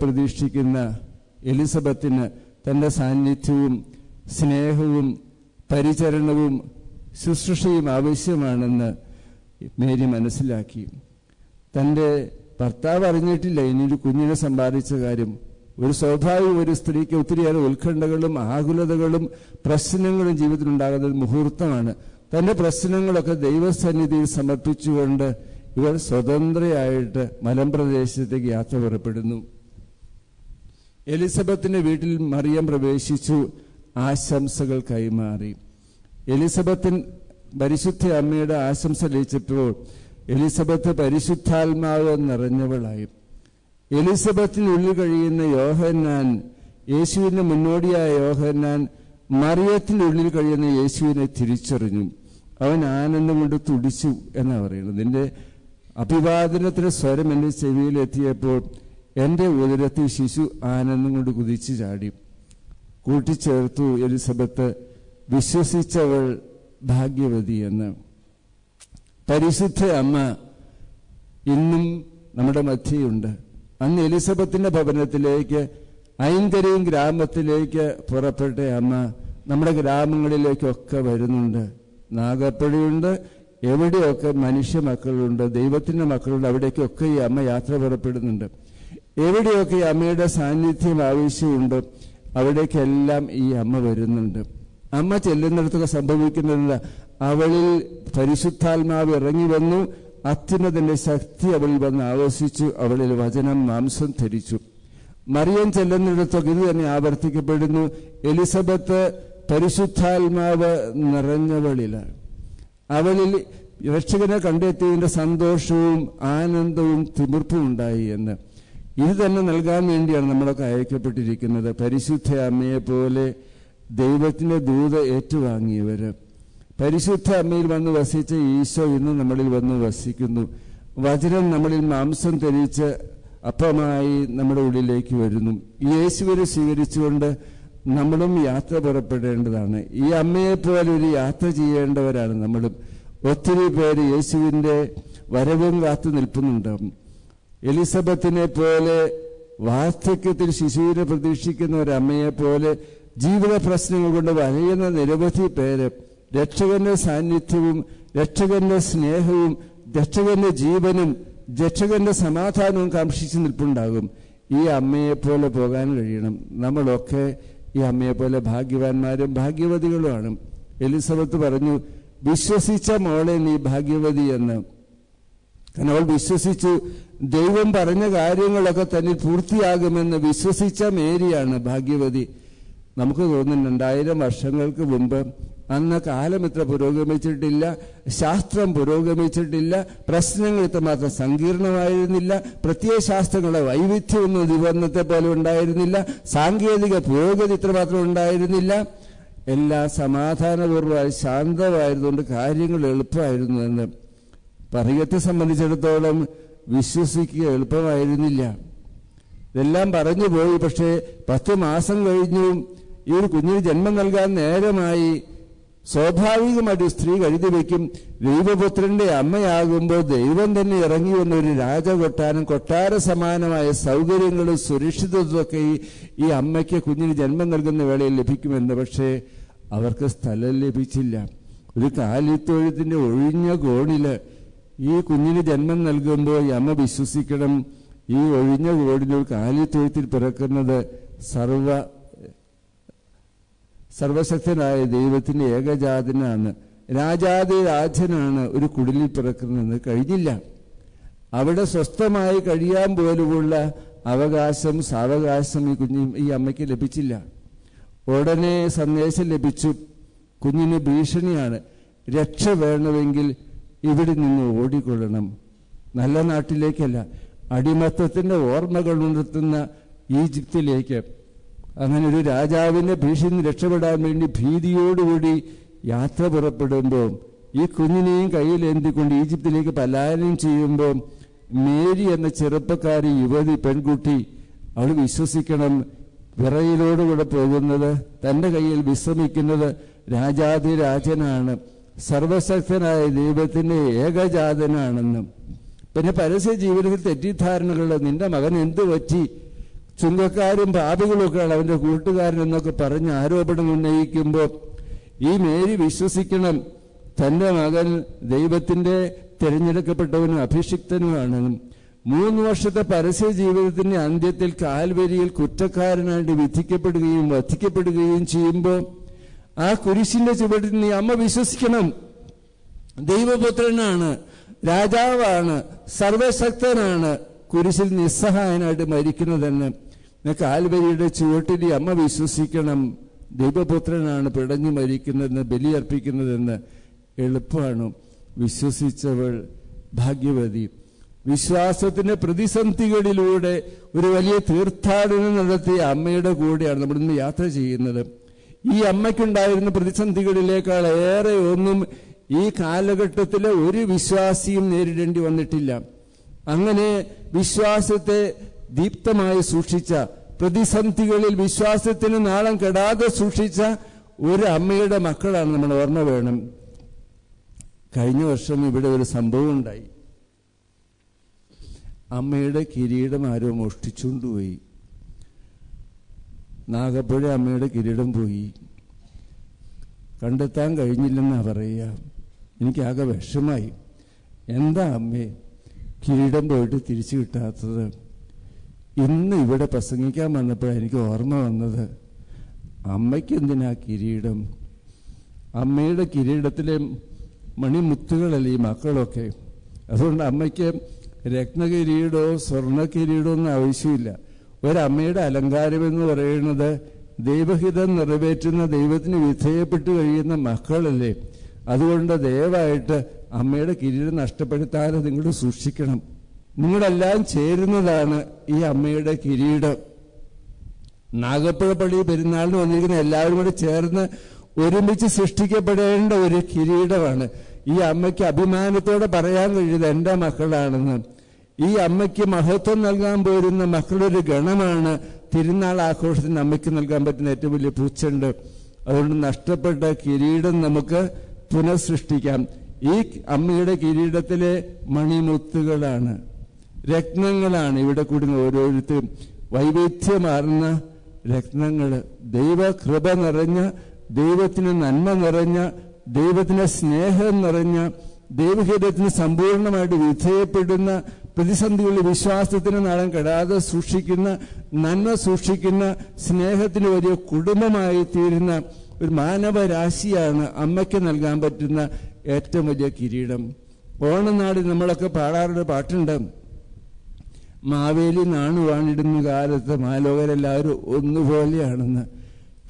പ്രതീക്ഷിക്കുന്ന എലിസബത്തിന് തന്റെ സാന്നിധ്യവും സ്നേഹവും പരിചരണവും ശുശ്രൂഷയും ആവശ്യമാണെന്ന് മേരി മനസ്സിലാക്കി. തന്റെ ഭർത്താവ് അറിഞ്ഞിട്ടില്ല. ഇനിയൊരു കുഞ്ഞിനെ സമ്പാദിച്ച കാര്യം. ഒരു സ്വാഭാവിക ഒരു സ്ത്രീക്ക് ഒത്തിരിയേറെ ഉത്കണ്ഠകളും ആകുലതകളും പ്രശ്നങ്ങളും ജീവിതത്തിൽ ഉണ്ടാകുന്ന ഒരു മുഹൂർത്തമാണ്. തന്റെ പ്രശ്നങ്ങളൊക്കെ ദൈവസന്നിധിയിൽ സമർപ്പിച്ചുകൊണ്ട് ഇവർ സ്വതന്ത്രയായിട്ട് മലമ്പ്രദേശത്തേക്ക് യാത്ര പുറപ്പെടുന്നു. എലിസബത്തിന്റെ വീട്ടിൽ മറിയം പ്രവേശിച്ചു ആശംസകൾ കൈമാറി. എലിസബത്തിൻ പരിശുദ്ധ അമ്മയുടെ ആശംസ ലയിച്ചപ്പോൾ എലിസബത്ത് പരിശുദ്ധാത്മാവ് നിറഞ്ഞവളായി. എലിസബത്തിനുള്ളിൽ കഴിയുന്ന യോഹന്നാൻ യേശുവിന് മുന്നോടിയായ യോഹന്നാൻ മറിയത്തിനുള്ളിൽ കഴിയുന്ന യേശുവിനെ തിരിച്ചറിഞ്ഞു. അവൻ ആനന്ദം കൊണ്ട് തുടിച്ചു എന്നാ പറയുന്നത്. നിന്റെ അഭിവാദനത്തിന്റെ സ്വരം എന്റെ ചെവിയിലെത്തിയപ്പോൾ എന്റെ ഉദരത്തിൽ ശിശു ആനന്ദം കൊണ്ട് കുതിച്ചു ചാടി. കൂട്ടിച്ചേർത്തു എലിസബത്ത് വിശ്വസിച്ചവൾ ഭാഗ്യവതി എന്ന്. പരിശുദ്ധ അമ്മ ഇന്നും നമ്മുടെ മധ്യയുണ്ട്. അന്ന് എലിസബത്തിന്റെ ഭവനത്തിലേക്ക് ഐന്തരയും ഗ്രാമത്തിലേക്ക് പുറപ്പെട്ട അമ്മ നമ്മുടെ ഗ്രാമങ്ങളിലേക്കൊക്കെ വരുന്നുണ്ട്. നാഗപ്പടിയുണ്ട് എവിടെയൊക്കെ മനുഷ്യ മക്കളുണ്ട് ദൈവത്തിന്റെ മക്കളുണ്ട് അവിടേക്കൊക്കെ ഈ അമ്മ യാത്ര പുറപ്പെടുന്നുണ്ട്. എവിടെയൊക്കെ അമ്മയുടെ സാന്നിധ്യം ആവശ്യമുണ്ട് അവിടേക്കെല്ലാം ഈ അമ്മ വരുന്നുണ്ട്. അമ്മ ചെല്ലുന്നിടത്തൊക്കെ സംഭവിക്കുന്നില്ല അവളിൽ പരിശുദ്ധാത്മാവ് ഇറങ്ങി വന്നു അത്യുന്നതിന്റെ ശക്തി അവളിൽ വന്ന് ആവശിച്ചു അവളിൽ വചനം മാംസം ധരിച്ചു. മറിയം ചെല്ലുന്നിടത്തൊക്കെ ഇത് തന്നെ ആവർത്തിക്കപ്പെടുന്നു. എലിസബത്ത് പരിശുദ്ധാത്മാവ് നിറഞ്ഞവളിലാണ്. അവളിൽ രക്ഷകനെ കണ്ടെത്തിയതിന്റെ സന്തോഷവും ആനന്ദവും തിമിർപ്പും ഉണ്ടായി എന്ന്. ഇത് തന്നെ നൽകാൻ വേണ്ടിയാണ് നമ്മളൊക്കെ അയക്കപ്പെട്ടിരിക്കുന്നത്. പരിശുദ്ധ അമ്മയെ പോലെ ദൈവത്തിന്റെ ദൂത ഏറ്റുവാങ്ങിയവർ പരിശുദ്ധ അമ്മയിൽ വന്ന് വസിച്ച ഈശോ ഇന്ന് നമ്മളിൽ വന്ന് വസിക്കുന്നു. വചനം നമ്മളിൽ മാംസം തെളിയിച്ച് അപ്പമായി നമ്മുടെ ഉള്ളിലേക്ക് വരുന്നു. യേശുവിനെ സ്വീകരിച്ചുകൊണ്ട് നമ്മളും യാത്ര പുറപ്പെടേണ്ടതാണ്. ഈ അമ്മയെ പോലെ ഒരു യാത്ര ചെയ്യേണ്ടവരാണ് നമ്മളും. ഒത്തിരി പേര് യേശുവിന്റെ വരവും കാത്തു നിൽക്കുന്നുണ്ടാവും. എലിസബത്തിനെ പോലെ വാർദ്ധക്യത്തിൽ ശിശുവിനെ പ്രതീക്ഷിക്കുന്ന ഒരു അമ്മയെ പോലെ ജീവിത പ്രശ്നങ്ങൾ കൊണ്ട് വലയുന്ന നിരവധി പേര് രക്ഷകന്റെ സാന്നിധ്യവും രക്ഷകന്റെ സ്നേഹവും രക്ഷകന്റെ ജീവനും രക്ഷകന്റെ സമാധാനവും കാക്ഷിച്ച് നിൽപ്പുണ്ടാകും. ഈ അമ്മയെ പോലെ പോകാൻ കഴിയണം. നമ്മളൊക്കെ ഈ അമ്മയെ പോലെ ഭാഗ്യവാന്മാരും ഭാഗ്യവതികളുമാണ്. എലിസബത്ത് പറഞ്ഞു വിശ്വസിച്ച മോളെ നീ ഭാഗ്യവതി എന്ന്. കാരണം അവൾ വിശ്വസിച്ചു. ദൈവം പറഞ്ഞ കാര്യങ്ങളൊക്കെ തന്നിൽ പൂർത്തിയാകുമെന്ന് വിശ്വസിച്ച മേരിയാണ് ഭാഗ്യവതി. നമുക്ക് തോന്നുന്നു രണ്ടായിരം വർഷങ്ങൾക്ക് മുമ്പ് അന്ന് കാലം ഇത്ര പുരോഗമിച്ചിട്ടില്ല ശാസ്ത്രം പുരോഗമിച്ചിട്ടില്ല പ്രശ്നങ്ങൾ ഇത്രമാത്രം സങ്കീർണമായിരുന്നില്ല പ്രത്യയശാസ്ത്രങ്ങളുടെ വൈവിധ്യമൊന്നും ദിവന്നത്തെ പോലെ ഉണ്ടായിരുന്നില്ല സാങ്കേതിക പുരോഗതി ഇത്രമാത്രം ഉണ്ടായിരുന്നില്ല. എല്ലാം സമാധാനപൂർവമായി ശാന്തമായതുകൊണ്ട് കാര്യങ്ങൾ എളുപ്പമായിരുന്നു എന്ന് പറയത്തെ സംബന്ധിച്ചിടത്തോളം വിശ്വസിക്കുക എളുപ്പമായിരുന്നില്ല. ഇതെല്ലാം പറഞ്ഞു പോയി പക്ഷേ പത്ത് മാസം കഴിഞ്ഞു. ഈ ഒരു കുഞ്ഞിന് ജന്മം നൽകാൻ നേരമായി. സ്വാഭാവികമായിട്ട് സ്ത്രീ കരുതി വയ്ക്കും. ദൈവപുത്രന്റെ അമ്മയാകുമ്പോൾ ദൈവം തന്നെ ഇറങ്ങി വന്ന ഒരു രാജകൊട്ടാരം കൊട്ടാര സമാനമായ സൗകര്യങ്ങളും സുരക്ഷിതത്വമൊക്കെ ഈ അമ്മയ്ക്ക് കുഞ്ഞിന് ജന്മം നൽകുന്ന വേളയിൽ ലഭിക്കുമെന്ന് പക്ഷേ അവർക്ക് സ്ഥലം ലഭിച്ചില്ല. ഒരു കാലിത്തൊഴുത്തിന്റെ ഒഴിഞ്ഞ കോണിൽ ഈ കുഞ്ഞിന് ജന്മം നൽകുമ്പോൾ ഈ അമ്മ വിശ്വസിക്കണം. ഈ ഒഴിഞ്ഞ ഒരു കാലിത്തൊഴുത്തിൽ പിറക്കുന്നത് സർവ സർവശക്തനായ ദൈവത്തിന്റെ ഏകജാതനാണ്. രാജാതി രാജനാണ് ഒരു കുടിലിൽ പിറക്കുന്നത് കഴിഞ്ഞില്ല. അവിടെ സ്വസ്ഥമായി കഴിയാൻ പോലുമുള്ള അവകാശം സാവകാശം ഈ കുഞ്ഞി ഈ അമ്മയ്ക്ക് ലഭിച്ചില്ല. ഉടനെ സന്ദേശം ലഭിച്ചു. കുഞ്ഞിന് ഭീഷണിയാണ്. രക്ഷ വേണമെങ്കിൽ ഇവിടെ നിന്ന് ഓടിക്കൊള്ളണം. നല്ല നാട്ടിലേക്കല്ല അടിമത്തത്തിന്റെ ഓർമ്മകൾ ഉണർത്തുന്ന ഈജിപ്തിലേക്ക്. അങ്ങനെ ഒരു രാജാവിന്റെ ഭീഷണി രക്ഷപ്പെടാൻ വേണ്ടി ഭീതിയോടുകൂടി യാത്ര പുറപ്പെടുമ്പോൾ ഈ കുഞ്ഞിനെയും കയ്യിലേന്തിക്കൊണ്ട് ഈജിപ്തിലേക്ക് പലായനം ചെയ്യുമ്പോൾ മേരി എന്ന ചെറുപ്പക്കാരി യുവതി പെൺകുട്ടി അവൾ വിശ്വസിക്കണം വിറയിലോടുകൂടെ പോകുന്നത് തന്റെ കയ്യിൽ വിശ്രമിക്കുന്നത് രാജാതിരാജനാണ് സർവശക്തനായ ദൈവത്തിന്റെ ഏകജാതനാണെന്നും പിന്നെ പരസ്യ ജീവിതത്തിൽ തെറ്റിദ്ധാരണകൾ നിന്റെ മകൻ എന്ത് പറ്റി? ചുങ്കക്കാരും പാപികളുമൊക്കെയാണ് അവന്റെ കൂട്ടുകാരൻ എന്നൊക്കെ പറഞ്ഞ് ആരോപണം ഉന്നയിക്കുമ്പോൾ ഈ മേരി വിശ്വസിക്കണം തന്റെ മകൻ ദൈവത്തിന്റെ തിരഞ്ഞെടുക്കപ്പെട്ടവനും അഭിഷിക്തനുമാണെന്നും മൂന്ന് വർഷത്തെ പരസ്യ ജീവിതത്തിന്റെ അന്ത്യത്തിൽ കാൽവരിയിൽ കുറ്റക്കാരനായിട്ട് വിധിക്കപ്പെടുകയും വധിക്കപ്പെടുകയും ചെയ്യുമ്പോൾ ആ കുരിശിന്റെ ചുവട്ടിൽ നീ അമ്മ വിശ്വസിക്കണം. ദൈവപുത്രനാണ് രാജാവാണ് സർവശക്തനാണ് കുരിശിൽ നിസ്സഹായനായിട്ട് മരിക്കുന്നതെന്ന് കാൽവരിയുടെ ചുവട്ടിൽ അമ്മ വിശ്വസിക്കണം. ദൈവപുത്രനാണ് പിടഞ്ഞു മരിക്കുന്നതെന്ന് ബലിയർപ്പിക്കുന്നതെന്ന് എളുപ്പമാണ്. വിശ്വസിച്ചവൾ ഭാഗ്യവതി. വിശ്വാസത്തിന്റെ പ്രതിസന്ധികളിലൂടെ ഒരു വലിയ തീർത്ഥാടനം നടത്തിയ അമ്മയുടെ കൂടെയാണ് നമ്മൾ ഇന്ന് യാത്ര ചെയ്യുന്നത്. ഈ അമ്മയ്ക്കുണ്ടായിരുന്ന പ്രതിസന്ധികളിലേക്കാൾ ഏറെ ഒന്നും ഈ കാലഘട്ടത്തിലെ ഒരു വിശ്വാസിയും നേരിടേണ്ടി വന്നിട്ടില്ല. അങ്ങനെ വിശ്വാസത്തെ ദീപ്തമായി സൂക്ഷിച്ച പ്രതിസന്ധികളിൽ വിശ്വാസത്തിന് നാളം കെടാതെ സൂക്ഷിച്ച ഒരു അമ്മയുടെ മക്കളാണ് നമ്മൾ ഓർമ്മ വേണം. കഴിഞ്ഞ വർഷം ഇവിടെ ഒരു സംഭവം ഉണ്ടായി. അമ്മയുടെ കിരീടം ആരോ മോഷ്ടിച്ചുകൊണ്ടുപോയി നാഗപ്പുഴ അമ്മയുടെ കിരീടം പോയി. കണ്ടെത്താൻ കഴിഞ്ഞില്ലെന്നാ പറയുക. എനിക്കാകെ വിഷമായി. എന്താ അമ്മേ കിരീടം പോയിട്ട് തിരിച്ചു കിട്ടാത്തത്? ഇന്ന് ഇവിടെ പ്രസംഗിക്കാൻ വന്നപ്പോഴാണ് എനിക്ക് ഓർമ്മ വന്നത്. അമ്മയ്ക്ക് എന്തിനാ കിരീടം? അമ്മയുടെ കിരീടത്തിലെ മണിമുത്തുകളല്ലേ ഈ മക്കളൊക്കെ? അതുകൊണ്ട് അമ്മയ്ക്ക് രത്നകിരീടോ സ്വർണക്കിരീടോ ഒന്നും ആവശ്യമില്ല. ഒരമ്മയുടെ അലങ്കാരം എന്ന് പറയുന്നത് ദൈവഹിതം നിറവേറ്റുന്ന ദൈവത്തിന് വിധേയപ്പെട്ട് കഴിയുന്ന മക്കളല്ലേ? അതുകൊണ്ട് ദയവായിട്ട് അമ്മയുടെ കിരീടം നഷ്ടപ്പെടുത്താതെ നിങ്ങൾ സൂക്ഷിക്കണം. നിങ്ങളെല്ലാം ചേരുന്നതാണ് ഈ അമ്മയുടെ കിരീടം. നാഗപ്പുഴ പള്ളി പെരുന്നാളിന് വന്നിരിക്കുന്ന എല്ലാവരും കൂടി ചേർന്ന് ഒരുമിച്ച് സൃഷ്ടിക്കപ്പെടേണ്ട ഒരു കിരീടമാണ്. ഈ അമ്മയ്ക്ക് അഭിമാനത്തോടെ പറയാൻ കഴിയുന്നത് എന്റെ മക്കളാണെന്ന്. ഈ അമ്മയ്ക്ക് മഹത്വം നൽകാൻ പോരുന്ന മക്കളൊരു ഗണമാണ്. തിരുനാൾ ആഘോഷത്തിന് അമ്മയ്ക്ക് നൽകാൻ പറ്റുന്ന ഏറ്റവും വലിയ പൂച്ചുണ്ട് അതുകൊണ്ട് നഷ്ടപ്പെട്ട കിരീടം നമുക്ക് പുനഃസൃഷ്ടിക്കാം. ഈ അമ്മയുടെ കിരീടത്തിലെ മണിമുത്തുകളാണ്. രത്നങ്ങളാണ് ഇവിടെ കൂടുന്ന ഓരോരുത്തരും. വൈവിധ്യമാർന്ന രത്നങ്ങൾ ദൈവകൃപ നിറഞ്ഞ ദൈവത്തിന് നന്മ നിറഞ്ഞ ദൈവത്തിന് സ്നേഹം നിറഞ്ഞ ദൈവഹിതത്തിന് സമ്പൂർണമായിട്ട് വിധേയപ്പെടുന്ന പ്രതിസന്ധികളിൽ വിശ്വാസത്തിന് നാളം കെടാതെ സൂക്ഷിക്കുന്ന നന്മ സൂക്ഷിക്കുന്ന സ്നേഹത്തിന് വലിയ കുടുംബമായി തീരുന്ന ഒരു മാനവരാശിയാണ് അമ്മയ്ക്ക് നൽകാൻ പറ്റുന്ന ഏറ്റവും വലിയ കിരീടം. ഓണനാടി നമ്മളൊക്കെ പാടാറുള്ള പാട്ടുണ്ട്. മാവേലി നാണുവാണിടുന്ന കാലത്ത് മാലോകരെല്ലാവരും ഒന്നുപോലെയാണെന്ന്.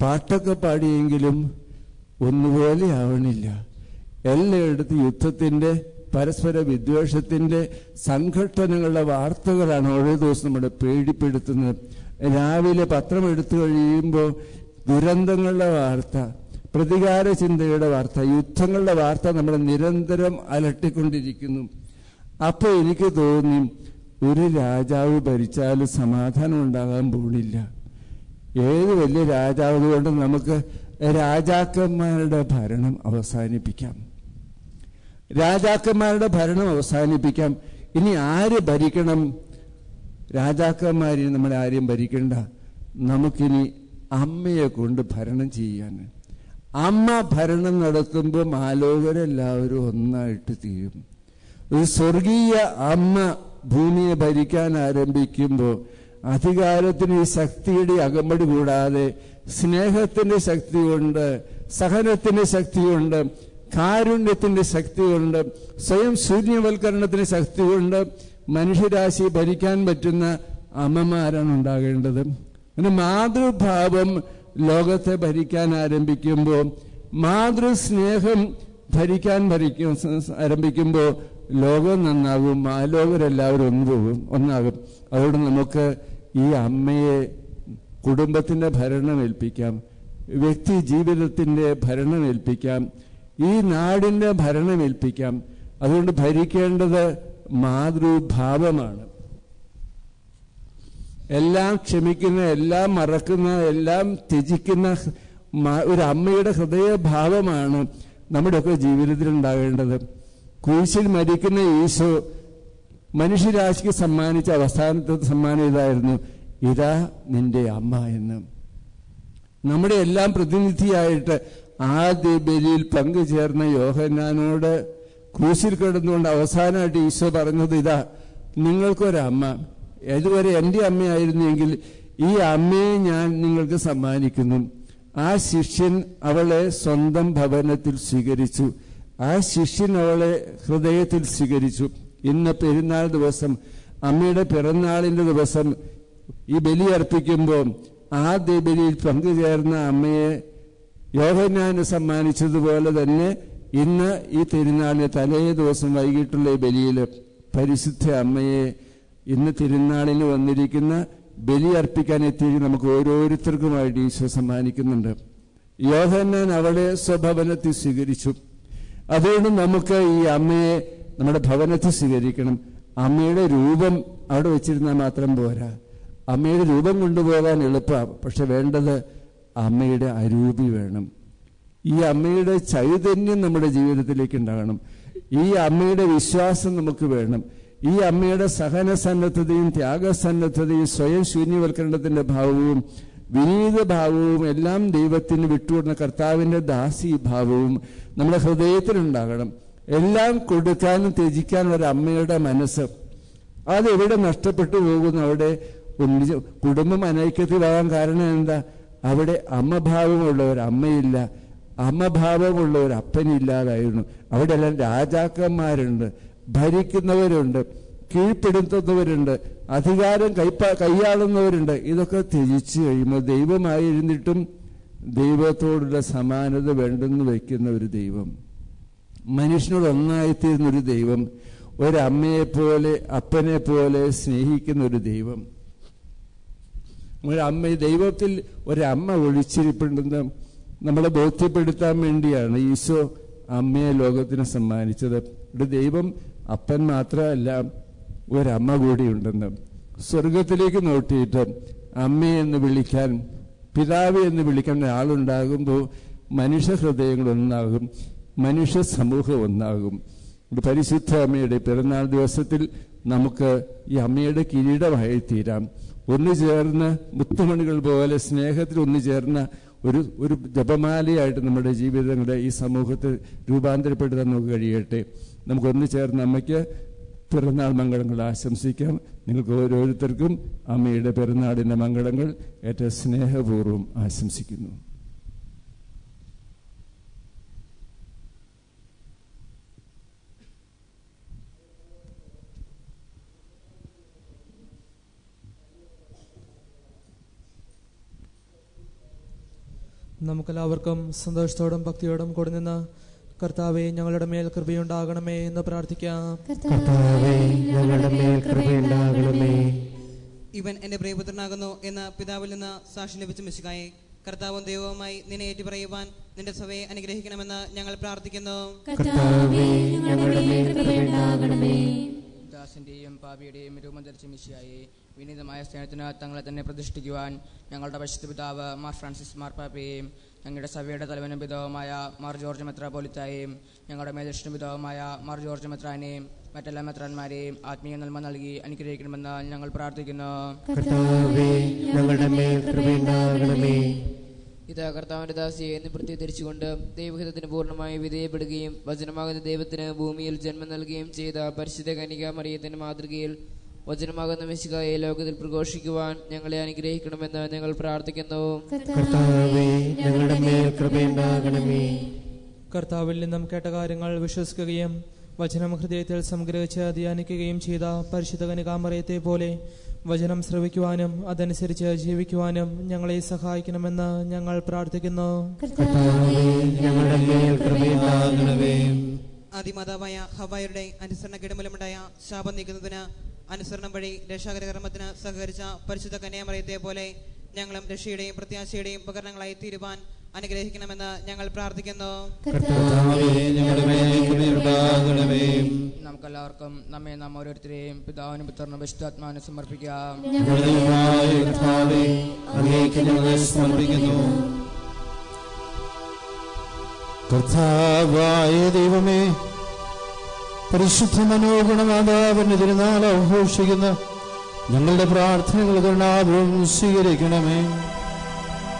പാട്ടൊക്കെ പാടിയെങ്കിലും ഒന്നുപോലെ ആവണില്ല എല്ലായിടത്തും യുദ്ധത്തിന്റെ പരസ്പര വിദ്വേഷത്തിന്റെ സംഘട്ടനങ്ങളുടെ വാർത്തകളാണ് ഓരോ ദിവസം നമ്മളെ പേടിപ്പെടുത്തുന്നത്. രാവിലെ പത്രം എടുത്തു കഴിയുമ്പോൾ ദുരന്തങ്ങളുടെ വാർത്ത പ്രതികാര ചിന്തയുടെ വാർത്ത യുദ്ധങ്ങളുടെ വാർത്ത നമ്മളെ നിരന്തരം അലട്ടിക്കൊണ്ടിരിക്കുന്നു. അപ്പോൾ എനിക്ക് തോന്നി ഒരു രാജാവ് ഭരിച്ചാലും സമാധാനം ഉണ്ടാകാൻ പോണില്ല. ഏത് വലിയ രാജാവ് കൊണ്ട് നമുക്ക് രാജാക്കന്മാരുടെ ഭരണം അവസാനിപ്പിക്കാം. രാജാക്കന്മാരുടെ ഭരണം അവസാനിപ്പിക്കാം. ഇനി ആര് ഭരിക്കണം? രാജാക്കന്മാരെ നമ്മൾ ആരെയും ഭരിക്കണ്ട? നമുക്കിനി അമ്മയെ കൊണ്ട് ഭരണം ചെയ്യാൻ. അമ്മ ഭരണം നടത്തുമ്പോൾ ആലോകരെല്ലാവരും ഒന്നായിട്ട് തീരും. ഒരു സ്വർഗീയ അമ്മ ഭൂമിയെ ഭരിക്കാൻ ആരംഭിക്കുമ്പോൾ അധികാരത്തിന് ഈ ശക്തിയുടെ അകമ്പടി കൂടാതെ സ്നേഹത്തിന്റെ ശക്തിയുണ്ട് സഹനത്തിന്റെ ശക്തി കൊണ്ട് കാരുണ്യത്തിന്റെ ശക്തി കൊണ്ട് സ്വയം ശൂന്യവൽക്കരണത്തിന് ശക്തി കൊണ്ട് മനുഷ്യരാശി ഭരിക്കാൻ പറ്റുന്ന അമ്മമാരാണ് ഉണ്ടാകേണ്ടത്. അങ്ങനെ മാതൃഭാവം ലോകത്തെ ഭരിക്കാൻ ആരംഭിക്കുമ്പോൾ മാതൃസ്നേഹം ഭരിക്കാൻ ഭരിക്കും ആരംഭിക്കുമ്പോൾ ലോകം നന്നാകും മാലോകരെല്ലാവരും ഒന്നു പോകും ഒന്നാകും. അതുകൊണ്ട് നമുക്ക് ഈ അമ്മയെ കുടുംബത്തിന്റെ ഭരണം ഏൽപ്പിക്കാം വ്യക്തി ജീവിതത്തിന്റെ ഭരണം ഏൽപ്പിക്കാം ഈ നാടിന്റെ ഭരണം ഏൽപ്പിക്കാം അതുകൊണ്ട് ഭരിക്കേണ്ടത് മാതൃഭാവമാണ്. എല്ലാം ക്ഷമിക്കുന്ന എല്ലാം മറക്കുന്ന എല്ലാം ത്യജിക്കുന്ന ഒരു അമ്മയുടെ ഹൃദയഭാവമാണ് നമ്മുടെയൊക്കെ ജീവിതത്തിൽ ഉണ്ടാകേണ്ടത് കുരിശിൽ മരിക്കുന്ന ഈശോ മനുഷ്യരാശിക്ക് സമ്മാനിച്ച അവസാനത്തെ സമ്മാനം ഇതായിരുന്നു ഇതാ നിന്റെ അമ്മ എന്ന്. നമ്മുടെ എല്ലാം പ്രതിനിധിയായിട്ട് ആദ്യ ബലിയിൽ പങ്കുചേർന്ന യോഹന്നാനോട് ക്രൂശിൽ കിടന്നുകൊണ്ട് അവസാനമായിട്ട് ഈശോ പറഞ്ഞത് ഇതാ നിങ്ങൾക്കൊരമ്മ. ഇതുവരെ എന്റെ അമ്മയായിരുന്നെങ്കിൽ ഈ അമ്മയെ ഞാൻ നിങ്ങൾക്ക് സമ്മാനിക്കുന്നു. ആ ശിഷ്യൻ അവളെ സ്വന്തം ഭവനത്തിൽ സ്വീകരിച്ചു. ആ ശിഷ്യൻ അവളെ ഹൃദയത്തിൽ സ്വീകരിച്ചു. ഇന്ന് പെരുന്നാൾ ദിവസം അമ്മയുടെ പിറന്നാളിന്റെ ദിവസം ഈ ബലി അർപ്പിക്കുമ്പോൾ ആദ്യ ബലിയിൽ പങ്കുചേർന്ന അമ്മയെ യോഹന്നാന് സമ്മാനിച്ചതുപോലെ തന്നെ ഇന്ന് ഈ തിരുനാളിന് തലേ ദിവസം വൈകിട്ടുള്ള ഈ ബലിയിൽ പരിശുദ്ധ അമ്മയെ ഇന്ന് തിരുനാളിന് വന്നിരിക്കുന്ന ബലി അർപ്പിക്കാൻ എത്തി നമുക്ക് ഓരോരുത്തർക്കുമായിട്ട് ഈശോ സമ്മാനിക്കുന്നുണ്ട്. യോഹന്നാൻ അവളെ സ്വഭവനത്തിൽ സ്വീകരിച്ചു. അതുകൊണ്ട് നമുക്ക് ഈ അമ്മയെ നമ്മുടെ ഭവനത്തിൽ സ്വീകരിക്കണം. അമ്മയുടെ രൂപം അവിടെ വെച്ചിരുന്നാൽ മാത്രം പോരാ. അമ്മയുടെ രൂപം കൊണ്ടുപോകാൻ എളുപ്പമാണ് പക്ഷെ വേണ്ടത് അമ്മയുടെ അരൂപി വേണം. ഈ അമ്മയുടെ ചൈതന്യം നമ്മുടെ ജീവിതത്തിലേക്ക് ഉണ്ടാകണം. ഈ അമ്മയുടെ വിശ്വാസം നമുക്ക് വേണം. ഈ അമ്മയുടെ സഹന സന്നദ്ധതയും ത്യാഗസന്നദ്ധതയും സ്വയം ശൂന്യവൽക്കരണത്തിന്റെ ഭാവവും വിനീത ഭാവവും എല്ലാം ദൈവത്തിന് വിട്ടുകൊടുന്ന കർത്താവിന്റെ ദാസി ഭാവവും നമ്മുടെ ഹൃദയത്തിലുണ്ടാകണം എല്ലാം കൊടുക്കാനും ത്യജിക്കാനും ഒരു അമ്മയുടെ മനസ്സ്. അതെവിടെ നഷ്ടപ്പെട്ടു പോകുന്നു അവിടെ? കുടുംബം അനൈക്യത്തിലാകാൻ കാരണം എന്താ? അവിടെ അമ്മഭാവമുള്ളവർ അമ്മയില്ല അമ്മഭാവമുള്ളവർ അപ്പനില്ലാതായിരുന്നു. അവിടെ എല്ലാം രാജാക്കന്മാരുണ്ട് ഭരിക്കുന്നവരുണ്ട് കീഴ്പ്പെടുത്തുന്നവരുണ്ട് അധികാരം കൈപ്പ കൈയാളുന്നവരുണ്ട്. ഇതൊക്കെ തിരിച്ചു കഴിയുമ്പോൾ ദൈവമായിരുന്നിട്ടും ദൈവത്തോടുള്ള സമാനത വേണ്ടെന്ന് വയ്ക്കുന്ന ഒരു ദൈവം. മനുഷ്യനോട് ഒന്നായിത്തീരുന്ന ഒരു ദൈവം ഒരമ്മയെ പോലെ അപ്പനെ പോലെ സ്നേഹിക്കുന്ന ഒരു ദൈവം. ഒരമ്മ ദൈവത്തിൽ ഒരമ്മ ഒഴിച്ചിരിപ്പുണ്ടെന്ന് നമ്മളെ ബോധ്യപ്പെടുത്താൻ വേണ്ടിയാണ് ഈശോ അമ്മയെ ലോകത്തിന് സമ്മാനിച്ചത്. ഇവിടെ ദൈവം അപ്പൻ മാത്രമല്ല ഒരമ്മ കൂടിയുണ്ടെന്ന്. സ്വർഗത്തിലേക്ക് നോട്ടിയിട്ട് അമ്മയെന്ന് വിളിക്കാൻ പിതാവ് എന്ന് വിളിക്കാൻ ഒരാളുണ്ടാകുമ്പോൾ മനുഷ്യ ഹൃദയങ്ങൾ ഒന്നാകും മനുഷ്യ സമൂഹം ഒന്നാകും. പരിശുദ്ധ അമ്മയുടെ പിറന്നാൾ ദിവസത്തിൽ നമുക്ക് ഈ അമ്മയുടെ കിരീടമായി തീരാം ഒന്നു ചേർന്ന് മുത്തുമണികൾ പോലെ സ്നേഹത്തിൽ ഒന്നു ചേർന്ന ഒരു ഒരു ജപമാലയായിട്ട് നമ്മുടെ ജീവിതങ്ങളുടെ ഈ സമൂഹത്തിൽ രൂപാന്തരപ്പെടുത്താൻ നമുക്ക് കഴിയട്ടെ. നമുക്ക് ഒന്നു ചേർന്ന് അമ്മയ്ക്ക് പിറന്നാൾ മംഗളങ്ങൾ ആശംസിക്കാം. നിങ്ങൾക്ക് ഓരോരുത്തർക്കും അമ്മയുടെ പിറന്നാളിന്റെ മംഗളങ്ങൾ ഏറ്റവും സ്നേഹപൂർവം ആശംസിക്കുന്നു. നമുക്കെല്ലാവർക്കും സന്തോഷത്തോടും ഭക്തിയോടും കൂടി നിന്ന് കർത്താവെ ഞങ്ങളുടെ മേൽ കൃപയുണ്ടാകണമേ എന്ന് പ്രാർത്ഥിക്കാം. കർത്താവേ ഞങ്ങളുടെ മേൽ കൃപയുണ്ടാകണമേ. ഇവൻ എന്റെ പ്രിയപുത്രനാകുന്നു എന്ന് പിതാവിൽ നിന്ന് സാക്ഷി ലഭിച്ച മിശുകായി കർത്താവും ദൈവവുമായി നിന്നെ ഏറ്റുപറയുവാൻ നിന്റെ സഭയെ അനുഗ്രഹിക്കണമെന്ന് ഞങ്ങൾ പ്രാർത്ഥിക്കുന്നു. ദാസിന്റെയും പാപിയുടെയും രൂപം ധരിച്ച മിശിയായി വിനീതമായ സ്നേഹത്തിന് തങ്ങളെ തന്നെ പ്രതിഷ്ഠിക്കുവാൻ ഞങ്ങളുടെ പരിശുദ്ധ പിതാവ് മാർ ഫ്രാൻസിസ് മാർ പാപ്പയെയും ഞങ്ങളുടെ സഭയുടെ തലവനും പിതാവുമായ മാർ ജോർജ് മെത്രാപോലിത്തായെയും ഞങ്ങളുടെ മേലക്ഷ്ണ പിതാവുമായ മാർ ജോർജ് മെത്രാനെയും മറ്റെല്ലാ മെത്രാന്മാരെയും ആത്മീയ നന്മ നൽകി അനുഗ്രഹിക്കണമെന്ന് ഞങ്ങൾ പ്രാർത്ഥിക്കുന്നു. ഞങ്ങളുടെ ഇത് കർത്താവിന്റെ ദാസിയെ എന്ന് പ്രത്യേകിച്ചുകൊണ്ട് ദൈവഹിതത്തിന് പൂർണമായി വിധേയപ്പെടുകയും വചനമാകുന്ന ദൈവത്തിന് ഭൂമിയിൽ ജന്മം നൽകുകയും ചെയ്ത പരിശുദ്ധ കനിക മറിയത്തിന്റെ മാതൃകയിൽ വചനമാകുന്ന മിശികായെ ലോകത്തിൽ പ്രഘോഷിക്കുവാൻ ഞങ്ങളെ അനുഗ്രഹിക്കണമെന്ന് ഞങ്ങൾ പ്രാർത്ഥിക്കുന്നു. കർത്താവേ ഞങ്ങളുടെ മേൽ കൃപയുണ്ടാകണമേ കർത്താവിൽ നിന്നും കേട്ട കാര്യങ്ങൾ വിശ്വസിക്കുകയും വചനം ഹൃദയത്തിൽ സംഗ്രഹിച്ച് ധ്യാനിക്കുകയും ചെയ്ത പരിശുദ്ധ കനികാമറിയത്തെ പോലെ വചനം ശ്രവിക്കുവാനും അതനുസരിച്ച് ജീവിക്കുവാനും ഞങ്ങളെ സഹായിക്കണമെന്ന് ഞങ്ങൾ പ്രാർത്ഥിക്കുന്നു. ആദിമാതാവായ ഹവായുടെ അനുസരണ കിടമുലമുണ്ടായ ശാപം നീക്കുന്നതിന് അനുസരണം വഴി രക്ഷാകര കർമ്മത്തിന് സഹകരിച്ച പരിശുദ്ധ കന്യാമറിയത്തെ പോലെ ഞങ്ങളും രക്ഷയുടെയും പ്രത്യാശയുടെയും ഉപകരണങ്ങളായി തീരുവാൻ അനുഗ്രഹിക്കണമെന്ന് ഞങ്ങൾ പ്രാർത്ഥിക്കുന്നു. കർത്താവേ ഞങ്ങളുടെ മേൽ കൃപയുണ്ടാകണമേ നമുക്കെല്ലാവർക്കും നമ്മെ നാം ഓരോരുത്തരെയും പിതാവിനും പുത്രനും വിശുദ്ധാത്മാവിനും സമർപ്പിക്കാം. കർത്താവായ ദൈവമേ പരിശുദ്ധ മനോഗുണമാതാവിന്റെ തിരുനാൾ ആഘോഷിക്കുന്ന ഞങ്ങളുടെ പ്രാർത്ഥനകൾ കരുണാപൂർവം സ്വീകരിക്കണമേ.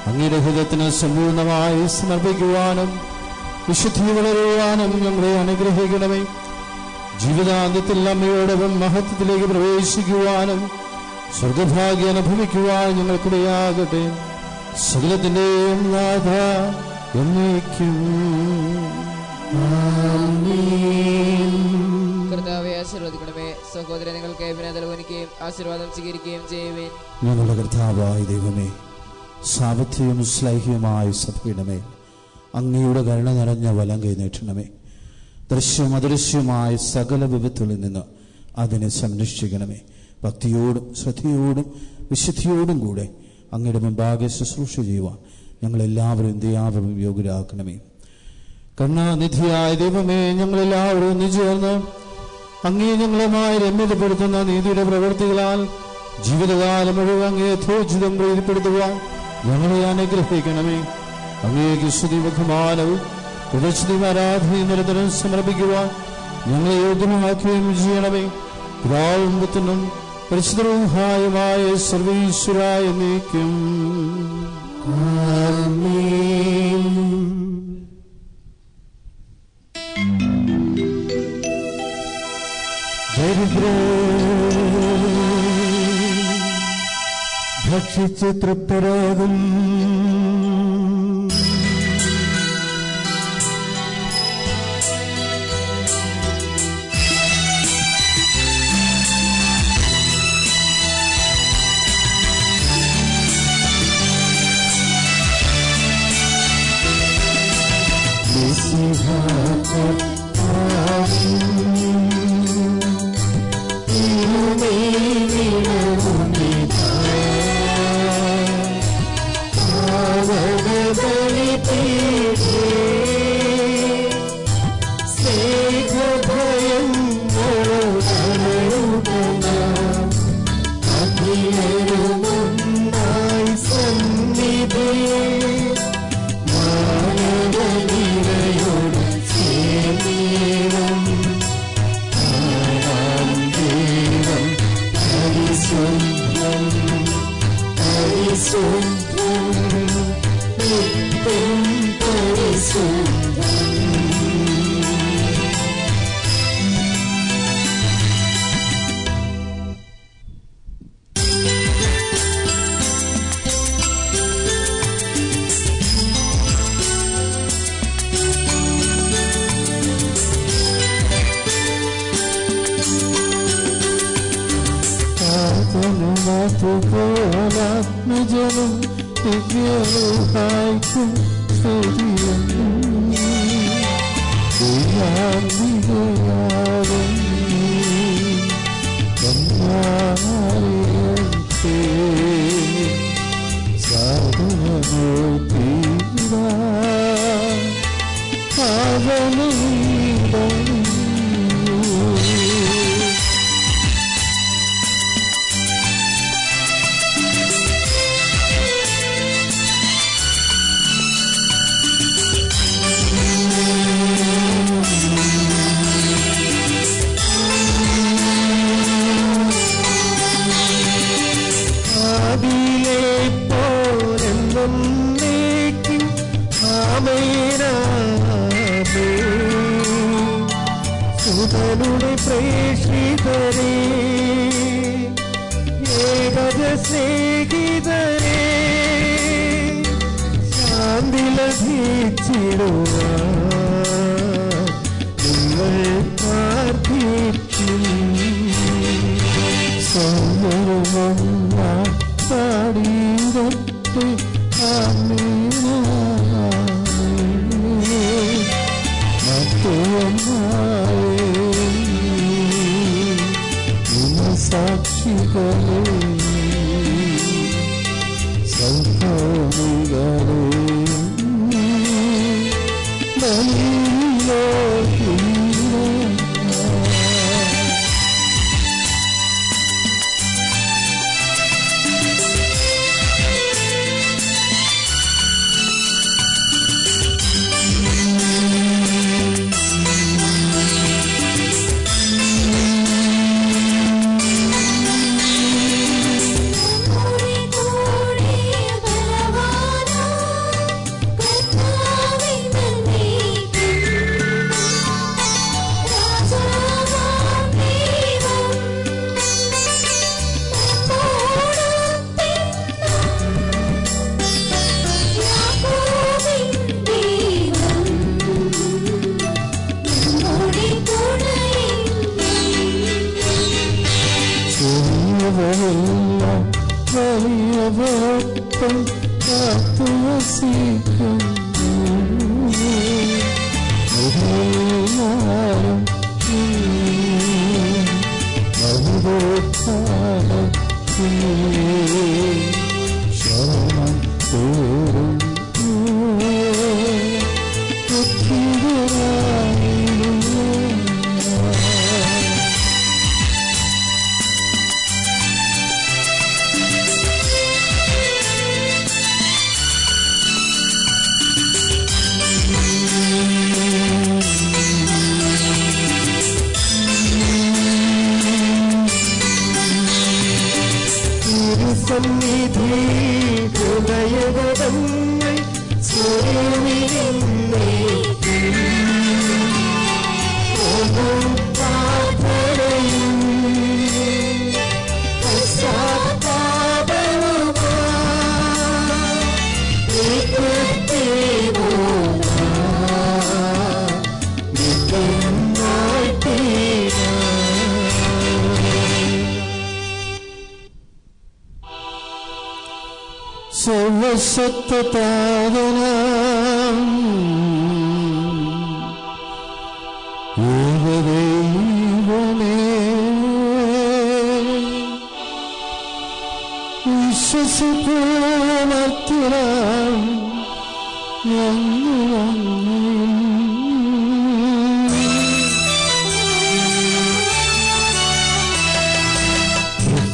അങ്ങയുടെ ഹൃദയത്തിന് സമ്പൂർണമായി സമർപ്പിക്കുവാനും വിശുദ്ധി വളരുവാനും ഞങ്ങളെ അനുഗ്രഹിക്കണമേ. ജീവിതാന്ത്യത്തിൽ അമ്മയോടൊപ്പം മഹത്വത്തിലേക്ക് പ്രവേശിക്കുവാനും സ്വർഗഭാഗ്യം അനുഭവിക്കുവാനും ഞങ്ങൾക്കിടയാകട്ടെ. സകലത്തിന്റെയും നാഥ എന്നേക്കും. കർത്താവെ ആശീർവദിക്കണമേ. സഹോദരൻ നിങ്ങൾക്ക് അഭിനന്ദനം ആശീർവാദം സ്വീകരിക്കുകയും ചെയ്യുവേൻ. ഞങ്ങളുടെ കർത്താവായി ദൈവമേ സാമ്പത്തികവും സ്ലൈഹ്യവുമായ സഭയിടമേ അങ്ങയുടെ കരുണ നിറഞ്ഞ വലം കൈനീട്ടണമേ ദൃശ്യം ദൃശ്യവും അദൃശ്യവുമായ സകല വിപത്തുകളിൽ നിന്ന് അതിനെ സംരക്ഷിക്കണമേ. ഭക്തിയോടും ശ്രദ്ധയോടും വിശുദ്ധിയോടും കൂടെ അങ്ങയുടെ മുമ്പാകെ ശുശ്രൂഷ ചെയ്യുവാൻ ഞങ്ങളെല്ലാവരും ദയാവരും യോഗ്യരാക്കണമേ. കരുണാനിധിയായ ദൈവമേ ഞങ്ങളെല്ലാവരും ഒന്നു ചേർന്ന് അങ്ങേ ഞങ്ങളുമായി രമ്യതപ്പെടുത്തുന്ന നീതിയുടെ പ്രവൃത്തികളാൽ ജീവിതകാലം മുഴുവൻ അങ്ങേ യഥോചിതം പ്രീതിപ്പെടുത്തുവാൻ ഞങ്ങളെ അനുഗ്രഹിക്കണമേ. അങ്ങേക്ക് സ്തുതി ബഹുമാനവും ഉപസ്ഥിതി ആരാധനയും നിരന്തരം സമർപ്പിക്കുവാൻ ഞങ്ങളെ യോഗ്യമാക്കുകയും ചെയ്യണമേ. പിതാവും പുത്രനും പരിശുദ്ധവുമായ സർവീശ്വരായ നീക്കും ഭക്ഷിച്ച് തൃപ്തരാകും.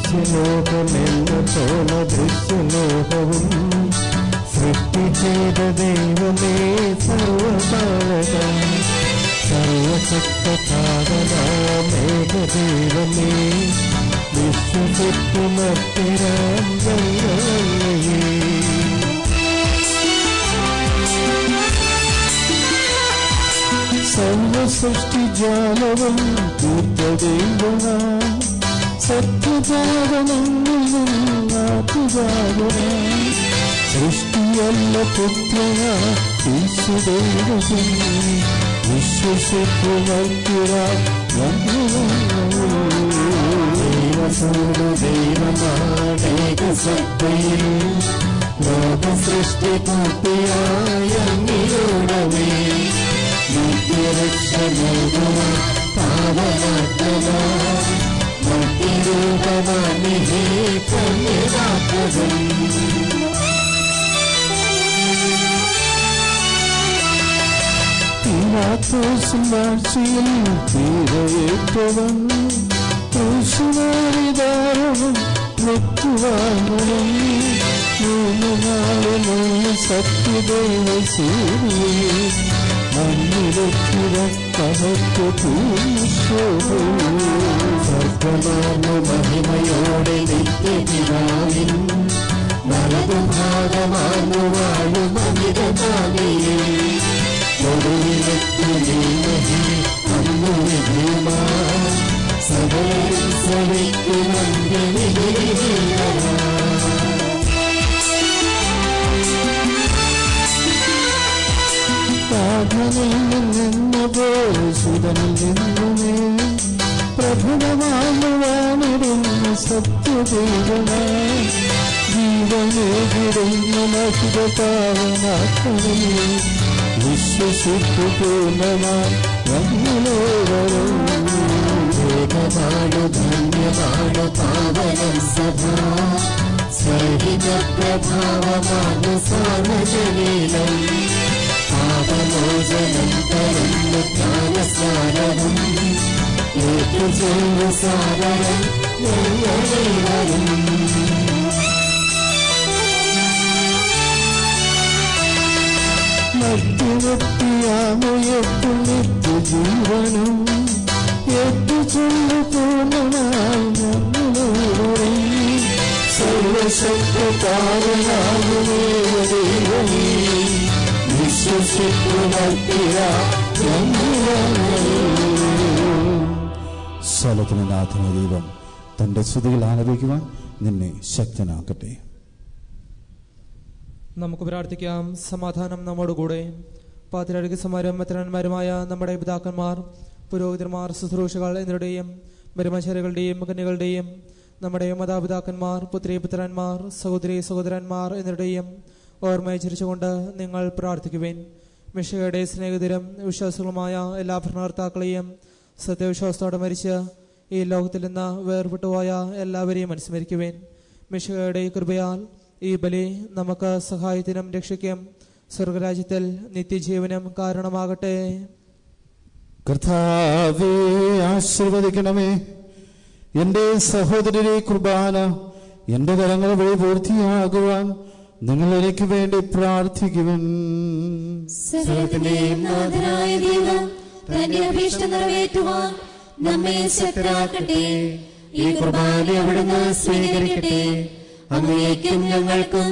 ദൃശ്യലോകമെന്ന പോലെ ദൃശ്യലോകവും സൃഷ്ടി ചെയ്ത ദൈവമേ സർവപാലക സർവശക്തപാദനാമേകദൈവമേ വിശ്വസിപ്പുമത്തിരാം ഗംഗവല്ലയേ സർവസൃഷ്ടിജാലവും കൂട്ടദൈവന സത്യജാതനങ്ങളിൽ നിന്നാട്ടുജാതന സൃഷ്ടിയല്ല പുത്രന. സത്തയിൽ ലോക സൃഷ്ടി പൂർത്തിയായ അങ്ങിയോടമേ നിത്യരക്ഷമോദമ പാവനാട്ടമ മധ്യരൂപമാനിഹേ കന്യകാത്മകം പിലാത്തോസും വാഴ്ചയിൽ തീരവേറ്റവൻ ക്രൂശുമാരിതാരവും മൃത്യുവാങ്ങണം മൂന്ന് നാല് മൂന്ന് സത്യദേവ സൂര്യേ മണ്ണിലെത്തിരക്കമറ്റു സർഗമാന മഹിമയോടെ നിത്യപിതാവിൻ വലതുഭാഗമാനു വാഴും അമിതമാകയെ ഒടുവിലെത്തു നീമഹി నాథనయ్య నిన్న బోసుదని నిన్నునే ప్రభుడవాళ్ళు వానిడిన్న సత్తు దేవనా జీవనే గిరయ్య మహిద పావనాత్మని విశ్వసిద్ధుపూర్ణమా రమ్యలోవరు వేగమాడు ధన్యమాడు పావన సభా. సహిత ప్రభావమాను సార్వజనీలం యోజనంతరంలో జ్ఞానసారం ఏక జీవసారం జీవరం మట్టి ఒట్టియాము ఎట్టు నిట్టు జీవనం ఎట్టు చెల్లుతోనము సర్వశక్తి కారణము സ്ഥലത്തിന് നാഥന ദൈവം തന്റെ സ്തുതികൾ ആലപിക്കുവാൻ നിന്നെ ശക്തനാക്കട്ടെ. നമുക്ക് പ്രാർത്ഥിക്കാം. സമാധാനം നമ്മോടുകൂടെ പാതിരടുക്കന്മാരും മെത്രന്മാരുമായ നമ്മുടെ പിതാക്കന്മാർ പുരോഹിതന്മാർ ശുശ്രൂഷകൾ എന്നിവരുടെയും മരുമശേരകളുടെയും കന്യകളുടെയും നമ്മുടെ മാതാപിതാക്കന്മാർ പുത്രി പുത്രന്മാർ സഹോദരി സഹോദരന്മാർ എന്നിവരുടെയും ഓർമ്മയച്ചരിച്ചുകൊണ്ട് നിങ്ങൾ പ്രാർത്ഥിക്കുവേൻ. മിഷയുടെ സ്നേഹിതരും വിശ്വാസികളുമായ എല്ലാ ഭരണകർത്താക്കളെയും സത്യവിശ്വാസത്തോടെ മരിച്ച് ഈ ലോകത്തിൽ നിന്ന് വേർപെട്ടുപോയ എല്ലാവരെയും അനുസ്മരിക്കുവേൻ. മിഷയുടെ കൃപയാൽ ഈ ബലി നമുക്ക് സഹായത്തിനും രക്ഷയ്ക്കും സ്വർഗരാജ്യത്തിൽ നിത്യജീവനും കാരണമാകട്ടെ. ആശീർവദിക്കണമേ. എന്റെ സഹോദരരെ കുർബാന എന്റെ കരങ്ങൾ വഴി പൂർത്തിയാകുവാൻ നിങ്ങൾ എനിക്ക് വേണ്ടി പ്രാർത്ഥിക്കുവൻ. നാഥനായ ദൈവം തന്റെ അഭീഷ്ട നിറവേറ്റുവാൻ നമ്മെ ശക്തരാക്കട്ടെ. ഈ കുർബാന അവിടുന്ന് സ്വീകരിക്കട്ടെ. അങ്ങേക്കും ഞങ്ങൾക്കും